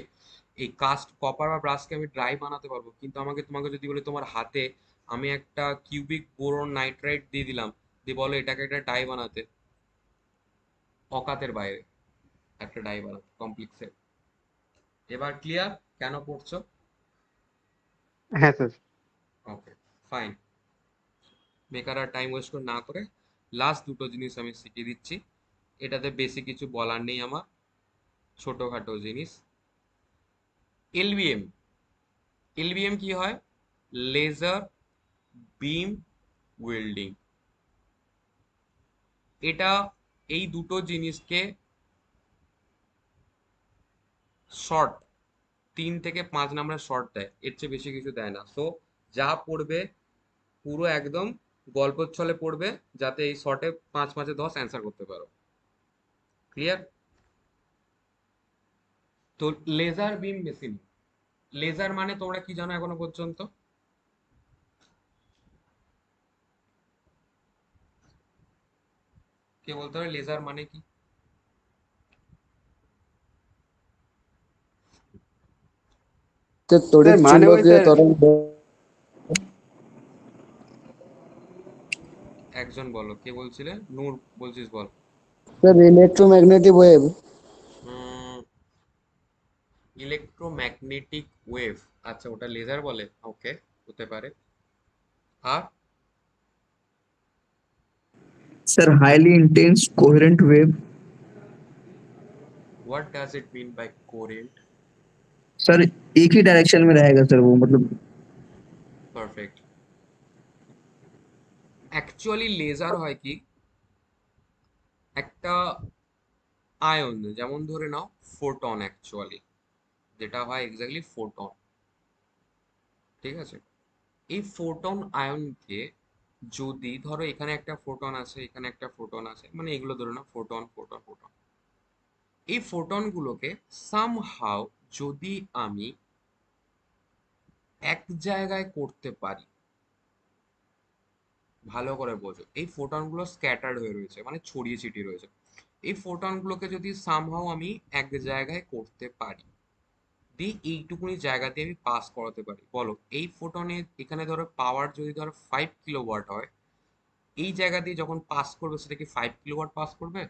এই কাস্ট কপার বা ব্রাশকে আমি ড্রাই বানাতে পারব। কিন্তু আমাকে, তোমাকে যদি বলি তোমার হাতে আমি একটা কিউবিক বোরন নাইট্রাইট দিয়ে দিলাম, দিয়ে বলো এটাকে একটা ডাই বানাতে। অকাতের বাইরে। একটা ডাই বানাতে কমপ্লেক্সের এবার ক্লিয়ার কেন পড়ছো? হ্যাঁ স্যার। ওকে ফাইন বেকার আর টাইম ওয়েস্ট না করে লাস্ট দুটো জিনিস আমি শিখিয়ে দিচ্ছি। এটাতে বেশি কিছু বলার নেই আমার ছোটোখাটো জিনিস। এলবিএম এলবিএম কি হয়? লেজার বিম ওয়েল্ডিং এটা এই দুটো জিনিসকে শর্ট তিন থেকে পাঁচ নাম্বার শর্ট দেয়, এর চেয়ে বেশি কিছু দেয় না। সো যা পড়বে, পুরো একদম গল্পের ছলে পড়বে, যাতে এই শর্টে পাঁচ, পাঁচে দশ অ্যান্সার করতে পারো। ক্লিয়ার তো লেজার বিম মেশিন লেজার মানে তোমরা কি জানো এখনও পর্যন্ত? কে বলতে পারে? লেজার মানে কি? তো তড়িৎ স্যার, মানে ওই চুম্বকীয় স্যার- তরঙ্গ একজন বলো কে বলছিলে নূর বলছিস বল sir electromagnetic wave electromagnetic wave আচ্ছা ওটা লেজার বলে ওকে হতে পারে আর sir highly intense coherent wave what does it mean by coherent sir एक ही डायरेक्शन में रहेगा सर वो मतलब পারফেক্ট অ্যাকচুয়ালি লেজার হয় কি একটা আয়ন যেমন ধরে নাও ফোটন অ্যাকচুয়ালি যেটা হয় এক্স্যাক্টলি ফোটন ঠিক আছে এই ফোটন আয়নকে যদি ধরো এখানে একটা ফোটন আছে এখানে একটা ফোটন আছে মানে এগুলো ধরে নাও ফোটন ফোটন ফোটন এই ফোটনগুলোকে সামহাও যদি আমি এক জায়গায় করতে পারি, ভালো করে বোঝো, এই ফোটনগুলো স্ক্যাটার্ড হয়ে রয়েছে মানে ছড়িয়ে ছিটিয়ে রয়েছে, এই ফোটনগুলোকে যদি সামহাও আমি এক জায়গায় করতে পারি, দিয়ে এইটুকুনি জায়গা দিয়ে আমি পাস করাতে পারি, বলো, এই ফোটনে এখানে ধরো পাওয়ার যদি ধরো ফাইভ কিলো ওয়াট হয়, এই জায়গা দিয়ে যখন পাস করবে সেটা কি ফাইভ কিলো ওয়াট পাস করবে?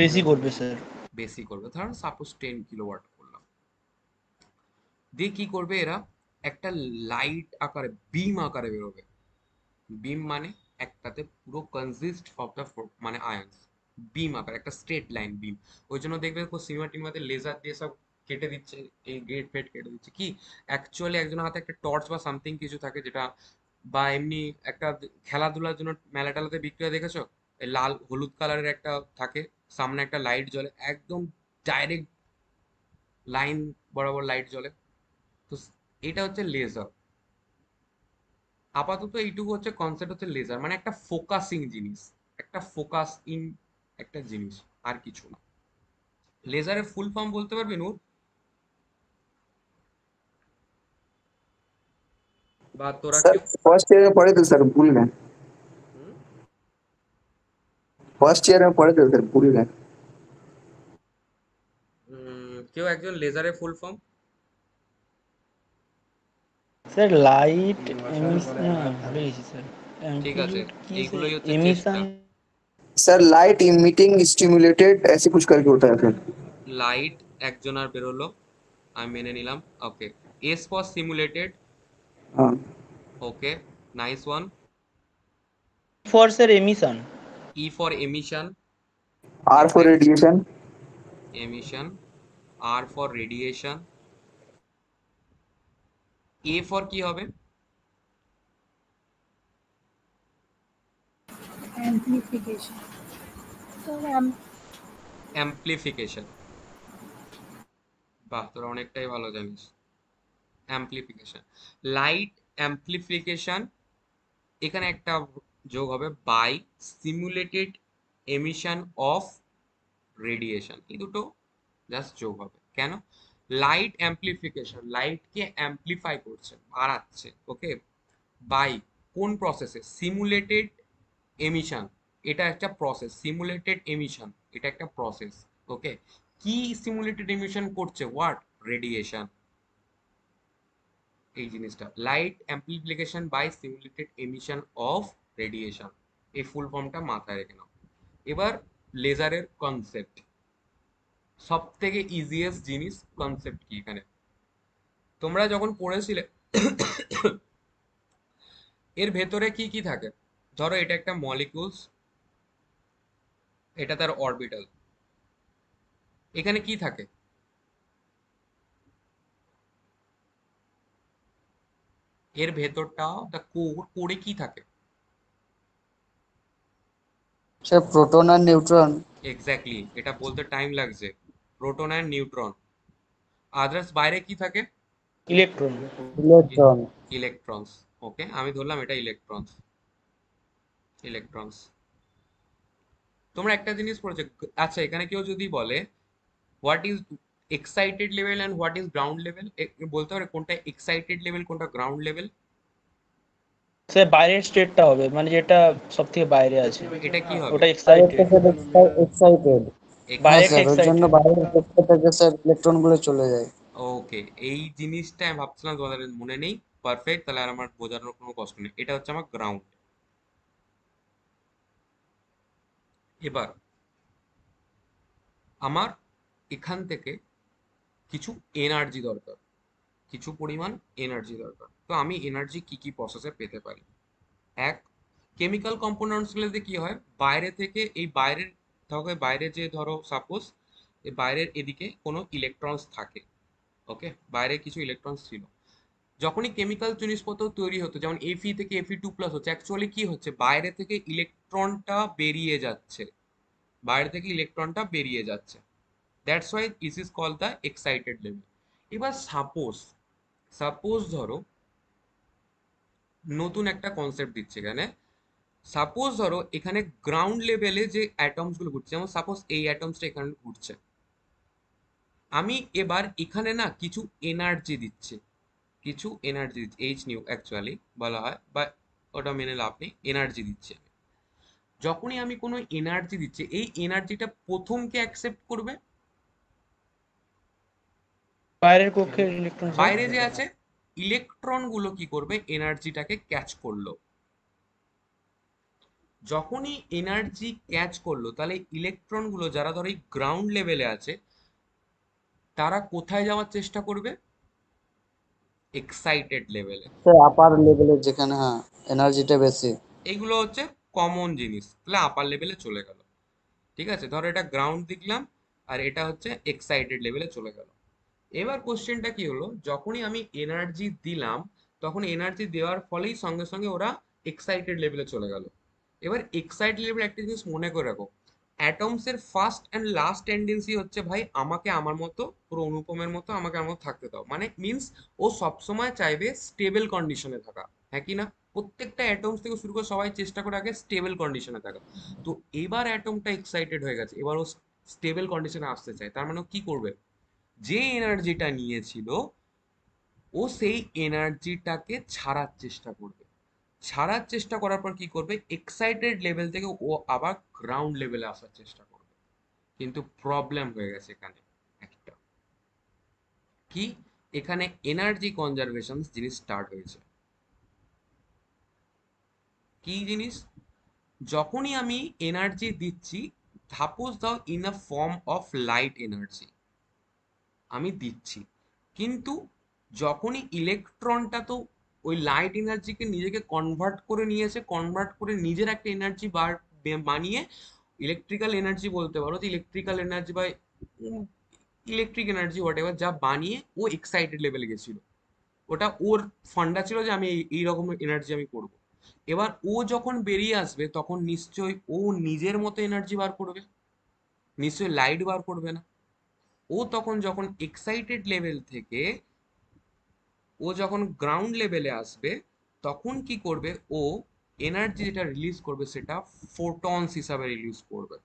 বেশি করবে স্যার বেশি করবে। ধরো সাপোজ টেন কিলো ওয়াট করলাম। দিয়ে কি করবে এরা? একটা লাইট আকারে বিম আকারে বেরোবে। বিম মানে একটাতে পুরো কনসিস্ট অফ দ্য মানে আয়ন্স বিম আকার, একটা স্ট্রেট লাইন বিম ওই জন্য দেখবে সিনেমা টিনেমাতে লেজার দিয়ে সব কেটে দিচ্ছে, এই গেট ফেট কেটে দিচ্ছে। কি? অ্যাকচুয়ালি একজনের হাতে একটা টর্চ বা সামথিং কিছু থাকে যেটা, বা এমনি একটা খেলাধুলার জন্য মেলা টেলাতে বিক্রি দেখেছ? লাল হলুদ কালারের একটা থাকে সামনে একটা লাইট জ্বলে একদম ডাইরেক্ট লাইন বরাবর লাইট জ্বলে তো এটা হচ্ছে লেজার আপাতত এইটুকু হচ্ছে কনসেপ্ট হচ্ছে লেজার মানে একটা ফোকাসিং জিনিস একটা ফোকাস ইন একটা জিনিস আর কিছু না লেজারের ফুল ফর্ম বলতে পারবি নূর বা তোরা ফার্স্ট ইয়ারের পরে তো স্যার ভুল না सर भूल गए फर्स्ट ईयर में पढ़े थे सर भूल गए উম, কেউ একজন লেজারের full form sir light emission ভুলে গেছি স্যার ঠিক আছে কি এইগুলোই হচ্ছে এমিশন চেষ্টা सर लाइट इमिटिंग स्टिमुलेटेड ऐसे कुछ करके होता है फिर লাইট একজন আর বেরোলো আমি মেনে নিলাম ওকে এস ফর সিমুলেটেড हाँ okay nice one for sir emission E for emission. R for radiation. Emission. R for radiation. A for কি হবে? Amplification. So, um... Amplification. বাহ তোরা অনেকটাই ভালো জানিস অ্যাম্পলিফিকেশন লাইট অ্যাম্পলিফিকেশন এখানে একটা যোগ হবে by simulated emission of radiation এই দুটো জাস্ট যোগ হবে। কেন? লাইট অ্যাম্প্লিফিকেশন লাইটকে অ্যাম্প্লিফাই করছে, বাড়াচ্ছে ওকে বাই কোন প্রসেসে সিমুলেটেড এমিশন এটা একটা প্রসেস সিমুলেটেড এমিশন এটা একটা প্রসেস ওকে কি সিমুলেটেড এমিশন করছে? হোয়াট রেডিয়েশন এই জিনিসটা light amplification by simulated emission of radiation এই ফুল ফর্মটা মাথায় রেখে নাও। এবার লেজারের কনসেপ্ট সব থেকে ইজিয়েস্ট জিনিস কনসেপ্ট কি এখানে? তোমরা যখন পড়েছিলে, এর ভেতরে কি কি থাকে? ধরো এটা একটা মলিকিউলস এটা তার অরবিটাল এখানে কি থাকে? এর ভেতরটা দ্য কোর কোরে কি থাকে? সে প্রোটন আর নিউট্রন। এক্স্যাক্টলি এটা বলতে টাইম লাগছে। Proton and neutron. আদার্স বাইরে কি থাকে? ইলেকট্রন ইলেকট্রন ইলেকট্রনস ওকে আমি ধরলাম এটা ইলেকট্রনস ইলেকট্রনস তোমরা একটা জিনিস পড়েছো। আচ্ছা এখানে কেউ যদি বলে what is excited level and what is ground level বলতে পারে কোনটা এক্সাইটেড লেভেল কোনটা গ্রাউন্ড লেভেল স্যার বাইরের স্টেটটা হবে মানে যেটা সব থেকে বাইরে আছে। এটা কি হবে? ওটা এক্সাইটেড এক্সাইটেড বাইরে জন্য বাইরের ক্ষেত্রে থেকে স্যার ইলেকট্রনগুলো চলে যায়। ওকে এই জিনিসটা আমি ভাবছিলাম তোমাদের মনে নেই। পারফেক্ট তাহলে আর আমার বোঝানোর কোনো কষ্ট নেই। এটা হচ্ছে আমার গ্রাউন্ড এবার আমার এখান থেকে কিছু এনার্জি দরকার। কিছু পরিমাণ এনার্জি দরকার। তো আমি এনার্জি কি কি প্রসেসে পেতে পারি? এক কেমিক্যাল কম্পোনেন্টসগুলোতে কি হয়? বাইরে থেকে এই বাইরের, ধরো বাইরে যে ধরো সাপোজ বাইরের এদিকে কোনো ইলেকট্রনস থাকে ওকে বাইরে কিছু ইলেকট্রনস ছিল। যখনই কেমিক্যাল জিনিসপত্র তৈরি হতো, যেমন এফি থেকে এফি টু প্লাস হচ্ছে অ্যাকচুয়ালি কি হচ্ছে? বাইরে থেকে ইলেকট্রনটা বেরিয়ে যাচ্ছে। বাইরে থেকে ইলেকট্রনটা বেরিয়ে যাচ্ছে। That's why is is call the excited level এবার সাপোজ সাপোজ ধরো, নতুন একটা কনসেপ্ট দিচ্ছে এখানে। সাপোজ ধরো, এখানে গ্রাউন্ড লেভেলে যে অ্যাটমসগুলো ঘুরছে, যেমন সাপোজ এই অ্যাটমসটা এখানে ঘুরছে। আমি এবার এখানে না কিছু এনার্জি দিচ্ছি। কিছু এনার্জি দিচ্ছে এইচ নিউ অ্যাকচুয়ালি বলা হয়, বা ওটা মেনে লাভ নেই এনার্জি দিচ্ছে। যখনই আমি কোনো এনার্জি দিচ্ছি, এই এনার্জিটা প্রথম কে অ্যাকসেপ্ট করবে? বাইরের কক্ষের ইলেকট্রন বাইরে যে আছে ইলেকট্রনগুলো কি করবে? এনার্জিটাকে ক্যাচ করল। যখনই এনার্জি ক্যাচ করল তাহলে ইলেকট্রনগুলো যারা ধরো এই গ্রাউন্ড লেভেলে আছে তারা কোথায় যাওয়ার চেষ্টা করবে? এক্সাইটেড লেভেলে স্যার আপার লেভেলের যেখানে হ্যাঁ এনার্জিটা বেশি। এইগুলো হচ্ছে কমন জিনিস। তাহলে আপার লেভেলে চলে গেল। ঠিক আছে? ধরো এটা গ্রাউন্ড দেখলাম আর এটা হচ্ছে এক্সাইটেড লেভেলে চলে গেল। এবার কোশ্চেনটা কি হলো? যখনই আমি এনার্জি দিলাম, তখন এনার্জি দেওয়ার ফলেই সঙ্গে সঙ্গে ওরা এক্সাইটেড লেভেলে চলে গেল। এবার এক্সাইটেড লেভেল একটা জিনিস মনে করে রাখো। অ্যাটমস এর ফার্স্ট অ্যান্ড লাস্ট টেন্ডেন্সি হচ্ছে, ভাই, আমাকে আমার মতো, পুরো অনুপমের মতো আমাকে আমার মতো থাকতে দাও। মানে মিন্স ও সবসময় চাইবে স্টেবল কন্ডিশনে থাকা। হ্যাঁ কি না? প্রত্যেকটা অ্যাটমস থেকে শুরু করে সবাই চেষ্টা করে আগে স্টেবল কন্ডিশনে থাকা। তো এবার অ্যাটমটা এক্সাইটেড হয়ে গেছে। এবার ও স্টেবল কন্ডিশনে আসতে চায়। তার মানে কি করবে? যে এনার্জিটা নিয়েছিল, ও সেই এনার্জিটাকে ছাড়ার চেষ্টা করবে। ছাড়ার চেষ্টা করার পর কি করবে? এক্সাইটেড লেভেল থেকে ও আবার গ্রাউন্ড লেভেলে আসার চেষ্টা করবে। কিন্তু প্রবলেম হয়ে গেছে এখানে একটা। কি? এখানে এনার্জি কনজারভেশন জিনিস স্টার্ট হয়েছে। কি জিনিস? যখনই আমি এনার্জি দিচ্ছি সাপোজ দাও in a form of light energy আমি দিচ্ছি। কিন্তু যখনই ইলেকট্রনটা তো ওই লাইট এনার্জিকে নিজেকে কনভার্ট করে নিয়েছে কনভার্ট করে নিজের একটা এনার্জি বার বানিয়ে ইলেকট্রিক্যাল এনার্জি বলতে পারো, তো ইলেকট্রিক্যাল এনার্জি বা ইলেকট্রিক এনার্জি হোয়াট এভার যা বানিয়ে ও এক্সাইটেড লেভেলে গেছিল। ওটা ওর ফান্ডা ছিল যে আমি এই- রকম এনার্জি আমি করব। এবার ও যখন বেরিয়ে আসবে, তখন নিশ্চয়ই ও নিজের মতো এনার্জি বার করবে। নিশ্চয়ই লাইট বার করবে না। ও তখন যখন এক্সাইটেড লেভেল থেকে ও যখন গ্রাউন্ড লেভেলে আসবে, তখন কি করবে? ও এনার্জি যেটা রিলিজ করবে সেটা ফোটনস হিসাবে রিলিজ করবে।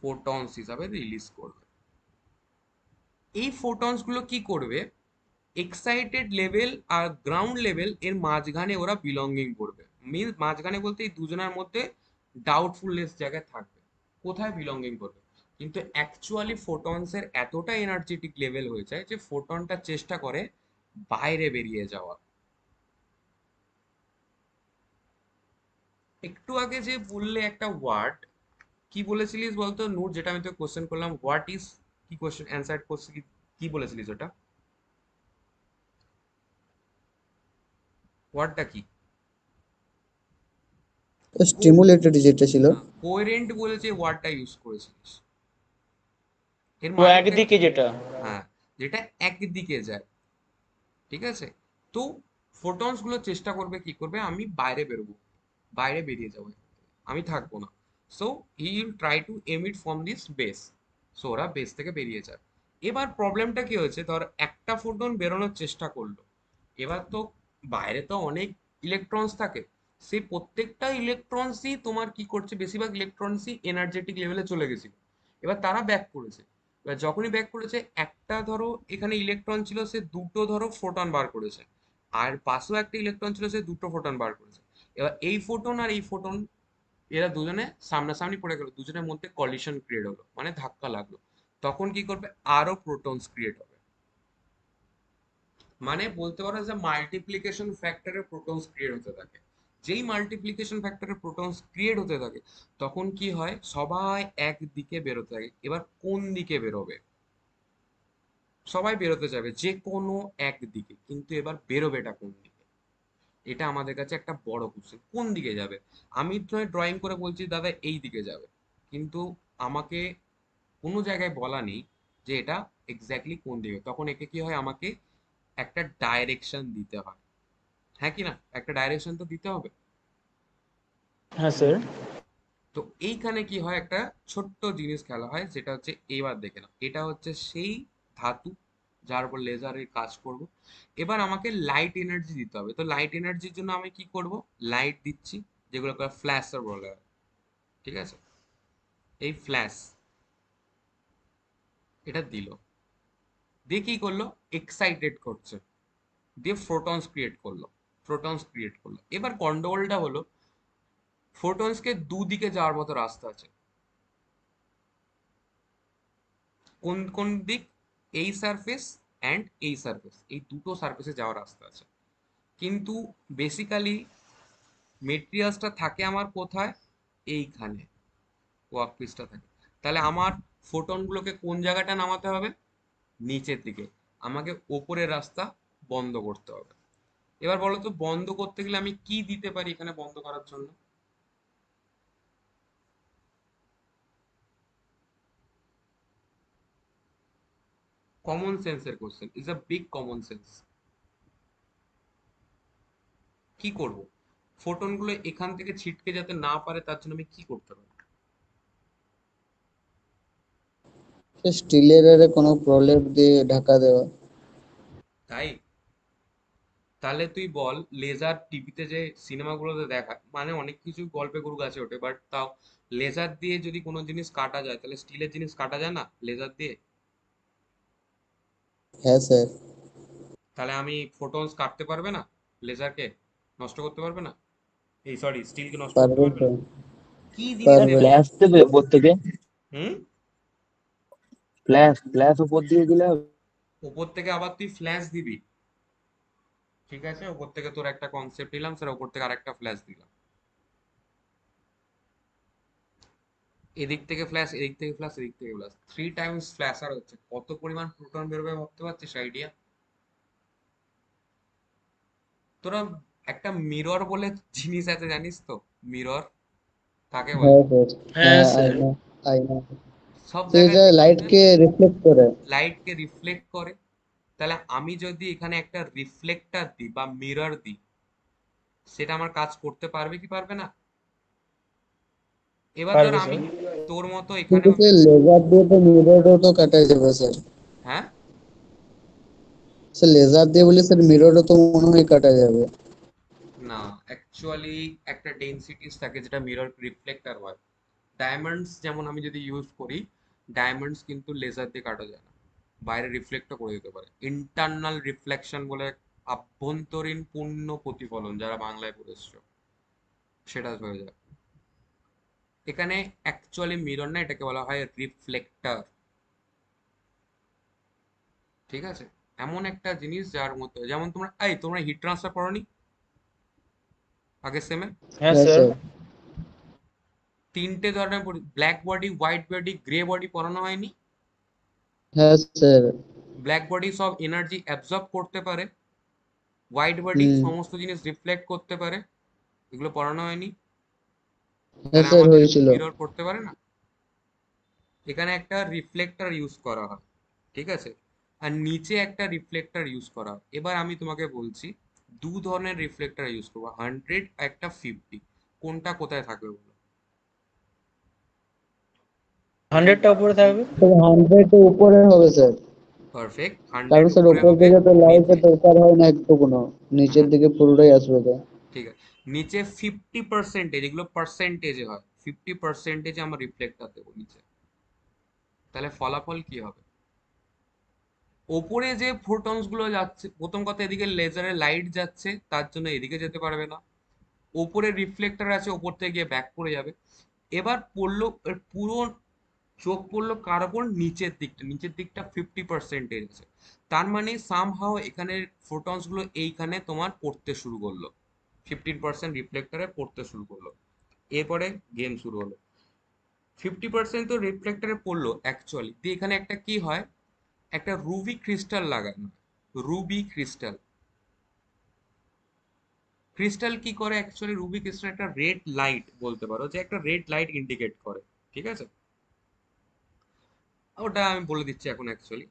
ফোটনস হিসাবে রিলিজ করবে। এই ফোটনসগুলো কি করবে? এক্সাইটেড লেভেল আর গ্রাউন্ড লেভেল এর মাঝখানে ওরা বিলঙ্গিং করবে। মিন মাঝখানে বলতে এই দুজনের মধ্যে ডাউটফুলনেস জায়গায় থাকবে। কোথায় বিলঙ্গিং করবে? কিন্তু অ্যাকচুয়ালি ফোটনস এর এতটা এনার্জেটিক লেভেল হয়ে যায় যে ফোটনটা চেষ্টা করে বাইরে বেরিয়ে যাওয়া। একটু আগে যে বললে একটা ওয়ার্ড কি বলেছিলিস বলতো নোট যেটা আমি তোকে কোশ্চেন করলাম হোয়াট ইজ কি কোশ্চেন অ্যান্সার করছিস কি কি বলেছিলিস ওটা? ওয়ার্ডটা কি? স্টিমুলেটেড যেটা ছিল। কোহেরেন্ট বলে যে ওয়ার্ডটা ইউজ করেছিলিস। এর একদিকে যেটা। হ্যাঁ যেটা একদিকে যায়। ঠিক আছে? তো ফোটনসগুলো চেষ্টা করবে কি করবে? আমি বাইরে বেরোবো। বাইরে বেরিয়ে যাব। আমি থাকব না। So he will try to emit from this base so ওরা বেস থেকে বেরিয়ে যায়। এবার প্রবলেমটা কি হয়েছে? ধর একটা ফোটন বেরোনোর চেষ্টা করল। এবার তো বাইরে তো অনেক ইলেকট্রনস থাকে। সেই প্রত্যেকটা ইলেকট্রনসই তোমার কি করছে? বেশিরভাগ ইলেকট্রনসই এনার্জেটিক লেভেলে চলে গেছিল। এবার তারা ব্যাক করেছে। যখনই ব্যাক করেছে, একটা ধরো এখানে ইলেকট্রন ছিল, সে দুটো ধরো ফোটন বার করেছে। আর পাশেও একটা ইলেকট্রন ছিল, সে দুটো ফোটন বার করেছে। এবার এই ফোটন আর এই ফোটন এরা দুজনে সামনাসামনি পড়ে গেল, দুজনের মধ্যে কলিশন ক্রিয়েট হলো মানে ধাক্কা লাগল। তখন কি করবে? আরও প্রোটনস ক্রিয়েট হবে। মানে বলতে পারো যে মাল্টিপ্লিকেশন ফ্যাক্টরে প্রোটনস ক্রিয়েট হতে থাকে। যেই মাল্টিপ্লিকেশন ফ্যাক্টরে প্রোটনস ক্রিয়েট হতে থাকে, তখন কি হয়? সবাই একদিকে বেরোতে থাকে। এবার কোন দিকে বেরোবে? সবাই বেরোতে যাবে যে কোনো একদিকে, কিন্তু এবার বেরোবেটা কোন দিকে? এটা আমাদের কাছে একটা বড় কোশ্চেন কোন দিকে যাবে? আমি নয় ড্রয়িং করে বলছি, দাদা, এই দিকে যাবে। কিন্তু আমাকে কোনো জায়গায় বলা নেই যে এটা এক্স্যাক্টলি কোন দিকে। তখন একে কি হয়? আমাকে একটা ডাইরেকশন দিতে হয়। হ্যাঁ কি না? একটা ডাইরেকশন তো দিতে হবে। হ্যাঁ স্যার তো এইখানে কি হয়? একটা ছোট্ট জিনিস খেলা হয় যেটা হচ্ছে এবার দেখে নাও। এটা হচ্ছে সেই ধাতু যার উপর লেজারের কাজ করব। এবার আমাকে লাইট এনার্জি দিতে হবে। তো লাইট এনার্জির জন্য আমি কি করব? লাইট দিচ্ছি যেগুলোকে ফ্ল্যাশার বলা। হয় ঠিক আছে? এই ফ্ল্যাশ এটা দিল। দিয়ে কি করল? এক্সাইটেড করছে। দিয়ে ফোটনস ক্রিয়েট করল। ফোটনস ক্রিয়েট করল। এবার গন্ডগোলটা হলো ফোটনসকে দুদিকে যাওয়ার মতো রাস্তা আছে। কোন কোন দিক? এই সারফেস অ্যান্ড এই সারফেস এই দুটো সারফেসে যাওয়ার রাস্তা আছে। কিন্তু বেসিক্যালি মেটেরিয়ালসটা থাকে আমার কোথায়? এইখানে। ওয়ার্ক পিসটা থাকে। তাহলে আমার ফোটনগুলোকে কোন জায়গাটা নামাতে হবে? নিচের দিকে। আমাকে ওপরের রাস্তা বন্ধ করতে হবে। এবার বলো তো বন্ধ করতে গেলে আমি কি দিতে পারি এখানে বন্ধ করার জন্য? Common সেন্সের question is a big common sense কি করব? ফোটনগুলো এখান থেকে ছিটকে যাতে না পারে তার জন্য আমি কি করতে পারি? স্টিলের কোনো প্রলেপ দিয়ে ঢাকা দেওয়া। তাই? তাহলে তুই বল লেজার টিভিতে যে সিনেমাগুলোতে দেখায় মানে অনেক কিছু গল্পে গুরু গাছে ওঠে বাট তাও লেজার দিয়ে যদি কোনো জিনিস কাটা যায় তাহলে স্টিলের জিনিস কাটা যায় না লেজার দিয়ে? হ্যাঁ স্যার তাহলে আমি ফোটনস কাটতে পারবে না লেজারকে নষ্ট করতে পারবে না? এই সরি স্টিলকে নষ্ট করতে পারবে না। কি দেবে? ফ্ল্যাশ দেবে ওপর থেকে? হুম? ফ্ল্যাশ ফ্ল্যাশ উপর দিয়ে দিলে হবে? ওপর থেকে আবার তুই ফ্ল্যাশ দিবি। ঠিক আছে? ওপর থেকে তোর একটা কনসেপ্ট দিলাম স্যার ওপর থেকে আরেকটা ফ্ল্যাশ দিলাম। এদিক থেকে ফ্ল্যাশ এদিক থেকে ফ্ল্যাশ এদিক থেকে ফ্ল্যাশ থ্রি টাইমস ফ্ল্যাশ আর হচ্ছে। কত পরিমাণ প্রোটন বেরোবে ভাবতে পারছিস আইডিয়া তোরা একটা মিরর বলে জিনিস আছে জানিস তো? মিরর কাকে বলে? হ্যাঁ স্যার হ্যাঁ সব যে লাইটকে রিফ্লেক্ট করে। লাইটকে রিফ্লেক্ট করে। তাহলে আমি যদি এখানে একটা রিফ্লেক্টার দিই বা মিরর দিই সেটা আমার কাজ করতে পারবে কি পারবে না? এবার ধর আমি স্যার তোর মতো এখানে লেজার দিয়ে তো মিররও তো কাটা যাবে স্যার হ্যাঁ? সে লেজার দিয়ে বলে স্যার মিররও তো মনে হয় কাটা যাবে। না অ্যাকচুয়ালি একটা ডেনসিটিস থাকে যেটা মিরর রিফ্লেক্টার হয়। ডায়মন্ডস যেমন আমি যদি ইউজ করি ডায়মন্ডস কিন্তু লেজার দিয়ে কাটা যায় বাইরে রিফ্লেক্টও করে দিতে পারে। ইন্টারনাল রিফ্লেকশন বলে আভ্যন্তরীণ পূর্ণ প্রতিফলন যারা বাংলায় পড়েছ সেটা হয়ে যায় এখানে অ্যাকচুয়ালি মিরর না এটাকে বলা হয় রিফ্লেক্টর ঠিক আছে? এমন একটা জিনিস যার মধ্যে যেমন তোমরা এই তোমরা হিট ট্রান্সফার করনি? আগের সেমে হ্যাঁ স্যার স্যার তিনটে ধরনের black body white body grey body পড়ানো হয়নি? হ্যাঁ স্যার। ব্ল্যাক বডি সব এনার্জি অ্যাবজর্ব করতে পারে। হোয়াইট বডি সমস্ত জিনিস রিফ্লেক্ট করতে পারে। এগুলো পড়ানো হয়নি। হ্যাঁ স্যার হয়েছিল। মিরর করতে পারে না। এখানে একটা রিফ্লেক্টর ইউজ করা হয়। ঠিক আছে? আর নিচে একটা রিফ্লেক্টর ইউজ করা হয়। এবার আমি তোমাকে বলছি দু ধরনের রিফ্লেক্টর ইউজ করব। হান্ড্রেড একটা ফিফটি কোনটা কোথায় থাকবে বলো? হান্ড্রেডটা উপরে থাকবে? হান্ড্রেড উপরে হবে স্যার পারফেক্ট কারণ স্যার উপর দিকে তো লাইটের নিচে দরকার হয় না একটুকুনো নিচের হ্যাঁ। দিকে পুরোটাই আসবে তো ঠিক আছে। নিচে ফিফটি পার্সেন্টেজ এগুলো পার্সেন্টেজে হয়। ফিফটি পার্সেন্টেজে আমরা রিফ্লেক্টর দেবো নিচে। তাহলে ফলাফল কি হবে? ওপরে যে ফোটনসগুলো যাচ্ছে প্রথম কথা এদিকে লেজারের লাইট যাচ্ছে তার জন্য এদিকে যেতে পারবে না। ওপরে রিফ্লেক্টর আছে ওপর থেকে গিয়ে ব্যাক করে যাবে। এবার পড়ল পুরো চোখ পড়ল কার ওপর? নিচের দিকটা। নিচের দিকটা ফিফটি পার্সেন্টেজ আছে তার মানে সামহাও এখানে ফোটনসগুলো এইখানে তোমার পড়তে শুরু করল। ফিফটিন পার্সেন্ট রিফ্লেক্টরে পড়তে শুরু করল। এরপরে গেম শুরু হলো। ফিফটি পার্সেন্ট তো রিফ্লেক্টরে পড়ল অ্যাকচুয়ালি দিয়ে এখানে একটা কি হয়? একটা রুবি ক্রিস্টাল লাগানো রুবি ক্রিস্টাল ক্রিস্টাল কি করে অ্যাকচুয়ালি রুবি ক্রিস্টাল একটা রেড লাইট বলতে পারো, যে একটা রেড লাইট ইন্ডিকেট করে। ঠিক আছে? ওটা আমি বলে দিচ্ছি এখন অ্যাকচুয়ালি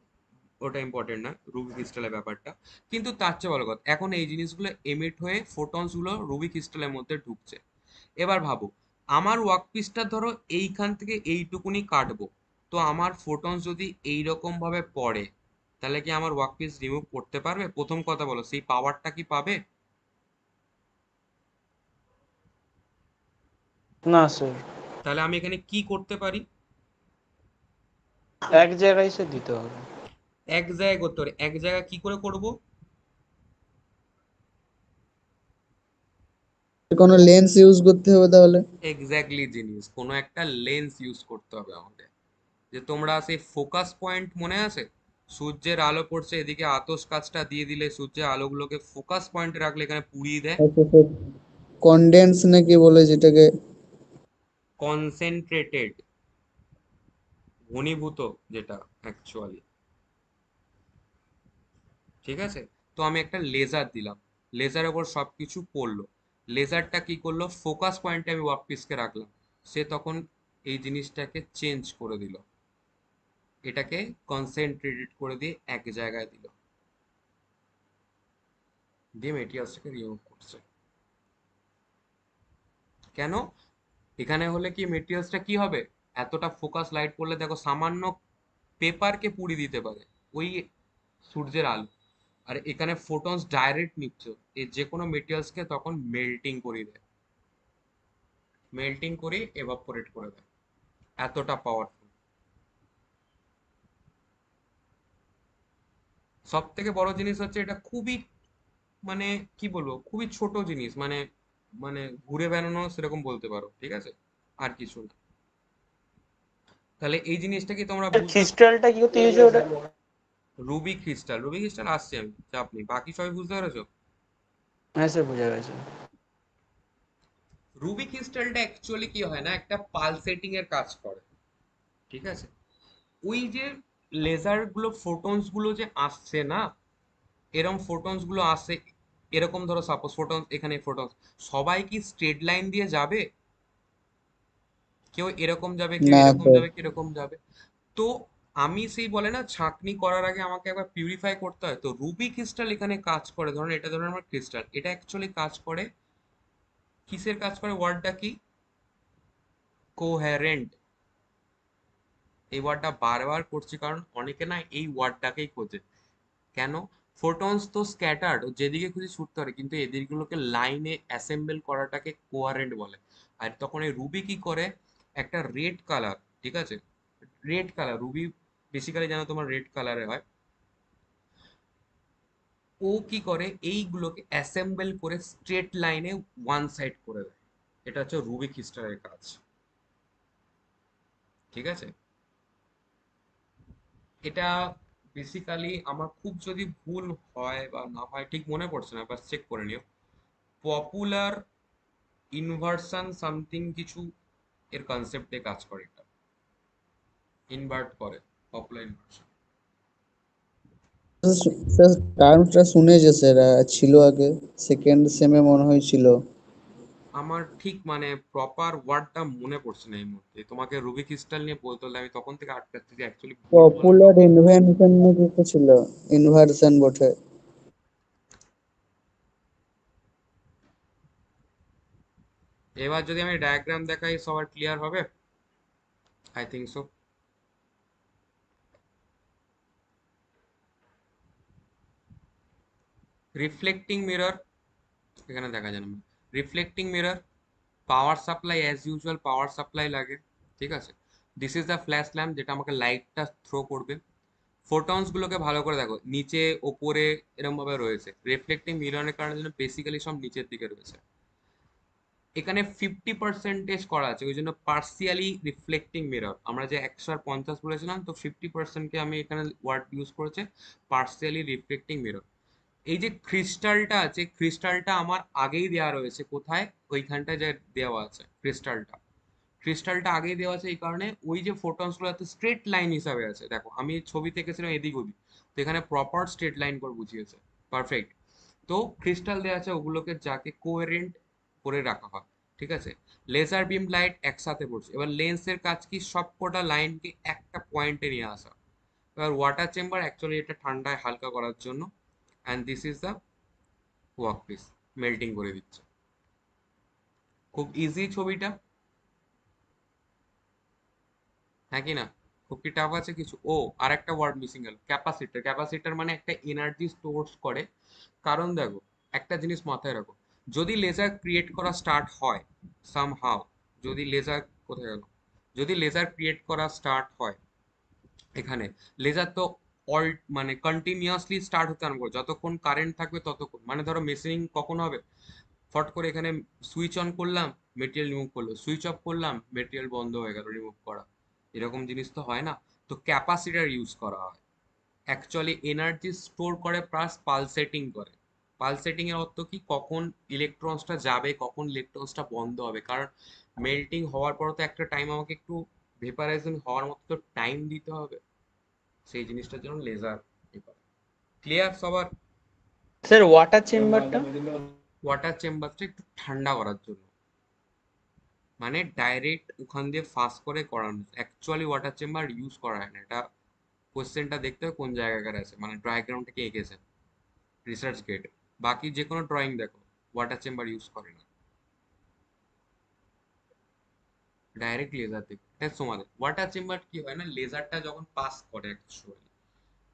ওটা ইম্পর্টেন্ট না রুবি ক্রিস্টালের ব্যাপারটা। কিন্তু তার চেয়ে ভালো কথা এখন এই জিনিসগুলো এমিট হয়ে ফোটনসগুলো রুবি ক্রিস্টালের মধ্যে ঢুকছে। এবার ভাবো আমার ওয়ার্ক পিসটা ধরো এইখান থেকে এইটুকুনি কাটবো। তো আমার ফোটনস যদি এইরকম ভাবে পড়ে তাহলে কি আমার ওয়ার্ক পিস রিমুভ করতে পারবে? প্রথম কথা বলো সেই পাওয়ারটা কি পাবে? না স্যার তাহলে আমি এখানে কি করতে পারি? এক জায়গায় সে দিতে হবে। এক জায়গায় করতে পারি এক জায়গায় কি করে করব? কোনো লেন্স ইউজ করতে হবে তাহলে। এক্স্যাক্টলি জিনিস কোনো একটা লেন্স ইউজ করতে হবে আমাদের যে তোমরা সেই ফোকাস পয়েন্ট মনে আছে? সূর্যের আলো পড়ছে এদিকে আতস কাচটা দিয়ে দিলে সূর্যের আলোগুলোকে ফোকাস পয়েন্টে রাখলে এখানে পুড়িয়ে দেয়। কন্ডেন্স নাকি বলে যেটাকে? কনসেন্ট্রেটেড ঘনীভূত যেটা অ্যাকচুয়ালি ঠিক আছে? তো আমি একটা লেজার দিলাম। লেজারের ওপর সব কিছু পড়ল। লেজারটা কি করল? ফোকাস পয়েন্টে আমি ওয়ার্কপিসকে রাখলাম। সে তখন এই জিনিসটাকে চেঞ্জ করে দিল। এটাকে কনসেন্ট্রেটেড করে দিয়ে এক জায়গায় দিল। দিয়ে মেটেরিয়ালসটাকে রিমুভ করছে। কেন? এখানে হলে কি মেটেরিয়ালসটা কি হবে? এতটা ফোকাস লাইট পড়লে দেখো সামান্য পেপারকে পুড়িয়ে দিতে পারে, ওই সূর্যের আলো। আর এখানে ফোটনস ডাইরেক্ট নিচ্ছে এই যে কোনো মেটেরিয়ালসকে তখন মেল্টিং করে দেয়। মেল্টিং করে এভাপোরেট করে দেয়। এতটা পাওয়ারফুল সব থেকে বড় জিনিস হচ্ছে এটা খুবই মানে কি বলব, খুবই ছোট জিনিস। মানে মানে ঘুরে বেড়ানো সেরকম বলতে পারো, ঠিক আছে? আর কিছু না। তাহলে এই জিনিসটা কি তোমরা ক্রিস্টালটা কি করতে ইউজ ওটা? রুবি ক্রিস্টাল রুবি ক্রিস্টাল আসছে আমি চাপ নেই। বাকি সবাই বুঝতে পেরেছ? হ্যাঁ স্যার বোঝা গেছে। রুবি ক্রিস্টালটা অ্যাকচুয়ালি কি হয় না একটা পালসেটিং এর কাজ করে। ঠিক আছে? ওই যে লেজারগুলো ফোটনসগুলো যে আসছে না এরকম ফোটনসগুলো আসে এরকম ধরো সাপোজ ফোটন এখানে ফোটন সবাই কি স্ট্রেট লাইন দিয়ে যাবে? কেউ এরকম যাবে কেউ এরকম যাবে কেউ এরকম যাবে। তো আমি সেই বলে না ছাঁকনি করার আগে আমাকে একবার পিউরিফাই করতে হয়। তো রুবি ক্রিস্টাল এখানে কাজ করে ধরুন এটা ধরুন আমার ক্রিস্টাল এটা অ্যাকচুয়ালি কাজ করে কিসের কাজ করে ওয়ার্ডটা কি? কোহেরেন্ট এই ওয়ার্ডটা বারবার করছি কারণ অনেকে না এই ওয়ার্ডটাকেই খোঁজে। কেন? ফোটনস তো স্ক্যাটার্ড যেদিকে খুঁজে ছুটতে পারে কিন্তু এদিকগুলোকে লাইনে অ্যাসেম্বল করাটাকে কোয়ারেন্ট বলে। আর তখন এই রুবি কি করে? একটা রেড কালার ঠিক আছে? রেড কালার রুবি বেসিক্যালি জানো তোমার রেড কালারে হয়। ও কি করে? এইগুলোকে অ্যাসেম্বল করে স্ট্রেট লাইনে ওয়ান সাইড করে দেয়। এটা হচ্ছে রুবি ক্রিস্টালের কাজ। ঠিক আছে? এটা বেসিক্যালি আমার খুব যদি ভুল হয় বা না হয়, ঠিক মনে পড়ছে না বাস চেক করে নিও। পপুলার ইনভার্সান সামথিং কিছু এর কনসেপ্টে কাজ করে এটা। ইনভার্ট করে পপুলার ইনভার্সন স্যার টার্মটা শুনেছে স্যার ছিল আগে সেকেন্ড সেমে মনে হয় ছিল। আমার ঠিক মানে প্রপার ওয়ার্ডটা মনে পড়ছে না এই মুহূর্তে। তোমাকে রুবি ক্রিস্টাল নিয়ে বলতে হলে আমি তখন থেকে আটকাচ্ছি যে অ্যাকচুয়ালি পপুলার ইনভেনশন না কিছু ছিল? ইনভার্সন বটে। এবার যদি আমি ডায়াগ্রাম দেখাই, সবার ক্লিয়ার হবে? I think so reflecting mirror এখানে দেখা যায় না। Reflecting mirror power supply as usual power supply লাগে, ঠিক আছে? This is the flash lamp যেটা আমাকে লাইটটা থ্রো করবে। ফোটনস গুলোকে ভালো করে দেখো, নিচে, ওপরে এরকম ভাবে রয়েছে রিফ্লেক্টিং মিররের কারণে জন্য বেসিক্যালি সব নিচের দিকে রয়েছে। এখানে ফিফটি পার্সেন্টেজ করা আছে ওই জন্য পার্সিয়ালি রিফ্লেক্টিং মিরর আমরা যে একশো আর পঞ্চাশ বলেছিলাম, তো ফিফটি পার্সেন্টকে আমি এখানে ওয়ার্ড ইউজ করেছে পার্সিয়ালি রিফ্লেক্টিং মিরর এই যে ক্রিস্টালটা আছে ক্রিস্টালটা আমার আগেই দেওয়া রয়েছে, কোথায়? ওইখানটায় যে দেওয়া আছে ক্রিস্টালটা ক্রিস্টালটা আগেই দেওয়া আছে এই কারণে, ওই যে ফোটনসগুলো এত স্ট্রেট লাইন হিসাবে আছে। দেখো, আমি ছবি থেকেছিলাম এদিক ওদিক, তো এখানে প্রপার স্ট্রেট লাইন করে বুঝিয়েছে। পারফেক্ট তো ক্রিস্টাল দেওয়া আছে, ওগুলোকে যাকে কোয়ারেন্ট করে রাখা হয়, ঠিক আছে? লেজার বিম লাইট একসাথে পড়ছে। এবার লেন্সের কাজ কি? সব কটা লাইনকে একটা পয়েন্টে নিয়ে আসা। এবার ওয়াটার চেম্বার অ্যাকচুয়ালি এটা ঠান্ডায় হালকা করার জন্য। And this is the work piece melting করে দিচ্ছে। খুব ইজি ছবিটা। হ্যাঁ কি না? খুব কি টাফ আছে কিছু? ও আর একটা ওয়ার্ড মিসিং গেল। ক্যাপাসিটার ক্যাপাসিটার মানে একটা এনার্জি স্টোরস করে। কারণ দেখো, একটা জিনিস মাথায় রাখো। যদি লেজার ক্রিয়েট করা স্টার্ট হয় সাম হাউ যদি লেজার কোথায় গেল? যদি লেজার ক্রিয়েট করা স্টার্ট হয়, এখানে লেজার তো অল মানে কন্টিনিউয়াসলি স্টার্ট হতে আরম্ভ যতক্ষণ কারেন্ট থাকবে ততক্ষণ মানে ধরো মেশিনিং কখন হবে? ফট করে এখানে সুইচ অন করলাম মেটেরিয়াল রিমুভ করল সুইচ অফ করলাম মেটেরিয়াল বন্ধ হয়ে গেল রিমুভ করা। এরকম জিনিস তো হয় না। তো ক্যাপাসিটার ইউজ করা হয়। অ্যাকচুয়ালি এনার্জি স্টোর করে প্লাস পালসেটিং করে। পালসেটিং এর অর্থ কি? কখন ইলেকট্রনসটা যাবে কখন ইলেকট্রনসটা বন্ধ হবে? কারণ মেল্টিং হওয়ার পর তো একটা টাইম আমাকে একটু ভেপারাইজেশন হওয়ার মতো তো টাইম দিতে হবে। সেই জিনিসটার জন্য লেজার ক্লিয়ার সবার? স্যার ওয়াটার চেম্বারটা ওয়াটার চেম্বারটা একটু ঠান্ডা করার জন্য। মানে ডাইরেক্ট ওখান দিয়ে ফাস করে করানো। অ্যাকচুয়ালি ওয়াটার চেম্বার ইউজ করা হয় না। এটা কোশ্চেনটা দেখতে হবে কোন জায়গাকার আছে। মানে ডায়াগ্রামটাকে এঁকেছেন। রিসার্চ গেট বাকি যে কোনো ড্রয়িং দেখো ওয়াটার চেম্বার ইউজ করে না। ডাইরেক্ট লেজার দেখো, এটা ওয়াটার চেম্বার কি হয় না লেজারটা যখন পাস করে অ্যাকচুয়ালি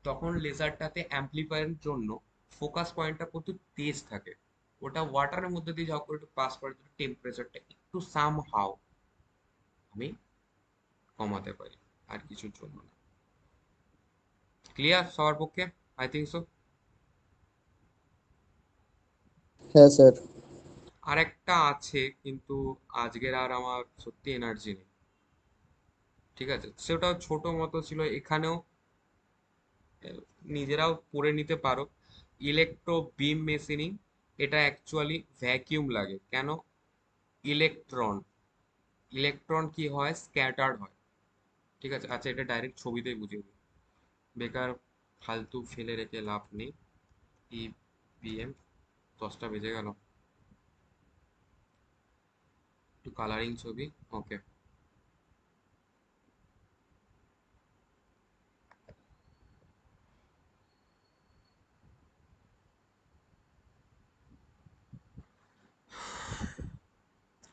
তখন লেজারটাতে অ্যাম্পলিফায়ারের জন্য ফোকাস পয়েন্টটা প্রচুর তেজ থাকে। ওটা ওয়াটারের মধ্যে দিয়ে যখন একটু পাস করে টেম্পারেচারটা একটু সাম হাও আমি কমাতে পারি, আর কিছুর জন্য না। ক্লিয়ার সবার পক্ষে? আই থিঙ্ক সো হ্যাঁ স্যার। আর একটা আছে, কিন্তু আজকের আর আমার সত্যি এনার্জি নেই। ঠিক আছে? সেটাও ছোট মতো ছিল, এখানেও নিজেরাও পড়ে নিতে পারো। ইলেকট্রো বিম মেশিনিং এটা অ্যাকচুয়ালি ভ্যাকিউম লাগে। কেন? ইলেকট্রন ইলেকট্রন কি হয়? স্ক্যাটার্ড হয়। ঠিক আছে? আচ্ছা এটা ডাইরেক্ট ছবিতেই বুঝিয়ে দিই। বেকার, ফালতু, ফেলে রেখে লাভ নেই। ই পিএম দশটা বেজে গেল। একটু কালারিং ছবি ওকে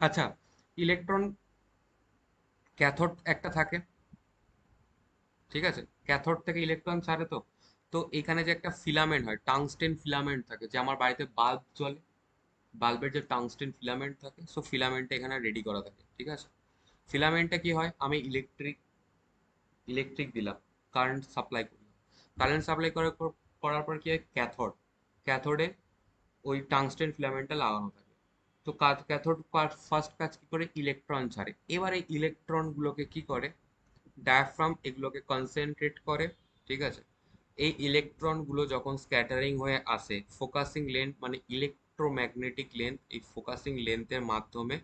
আচ্ছা ইলেকট্রন ক্যাথোড একটা থাকে, ঠিক আছে? ক্যাথোড থেকে ইলেকট্রন ছাড়ে তো? তো এখানে যে একটা ফিলামেন্ট হয় টাংস্টেন ফিলামেন্ট থাকে, যে আমার বাড়িতে বাল্ব জ্বলে বাল্বের যে টাংস্টেন ফিলামেন্ট থাকে সো ফিলামেন্টটা এখানে রেডি করা থাকে, ঠিক আছে? ফিলামেন্টটা কি হয়? আমি ইলেকট্রিক ইলেকট্রিক দিলাম কারেন্ট সাপ্লাই করলাম। কারেন্ট সাপ্লাই করার পর করার পর কি হয়? ক্যাথোড ক্যাথোডে ওই টাংস্টেন ফিলামেন্টটা লাগানো থাকে। তো ক্যাথোড ফার্স্ট কাজ কি করে? ইলেকট্রন ছাড়ে। এবার এই ইলেকট্রনগুলোকে কি করে? ডায়াফ্রাম এগুলোকে কনসেন্ট্রেট করে, ঠিক আছে? এই ইলেকট্রনগুলো যখন স্ক্যাটারিং হয়ে আসে ফোকাসিং লেন্থ মানে ইলেকট্রোম্যাগনেটিক লেন্থ এই ফোকাসিং লেন্থের মাধ্যমে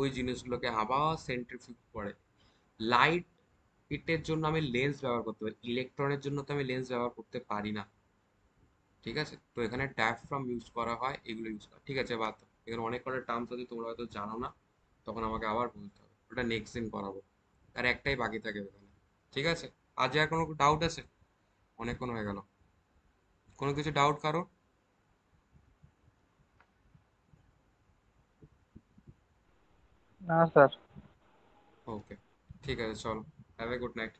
ওই জিনিসগুলোকে আবার সেন্ট্রিফিউজ করে। লাইট ইটের জন্য আমি লেন্স ব্যবহার করতে পারি ইলেকট্রনের জন্য তো আমি লেন্স ব্যবহার করতে পারি না। ঠিক আছে? তো এখানে ডায়াফ্রাম ইউজ করা হয়, এগুলো ইউজ করা। ঠিক আছে, বাদ এখানে অনেক কটা টার্মস আছে, তোমরা হয়তো জানো না, তখন আমাকে আবার বলতে হবে। ওটা নেক্সট দিন করাবো। আর একটাই বাকি থাকে ওখানে ঠিক আছে? আজ আর কোনো ডাউট আছে? অনেকক্ষণ হয়ে গেল। কোনো কিছু ডাউট কারও না স্যার ওকে ঠিক আছে চল। Have a good night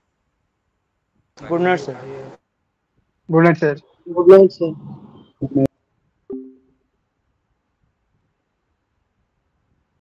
good night sir good night sir good night sir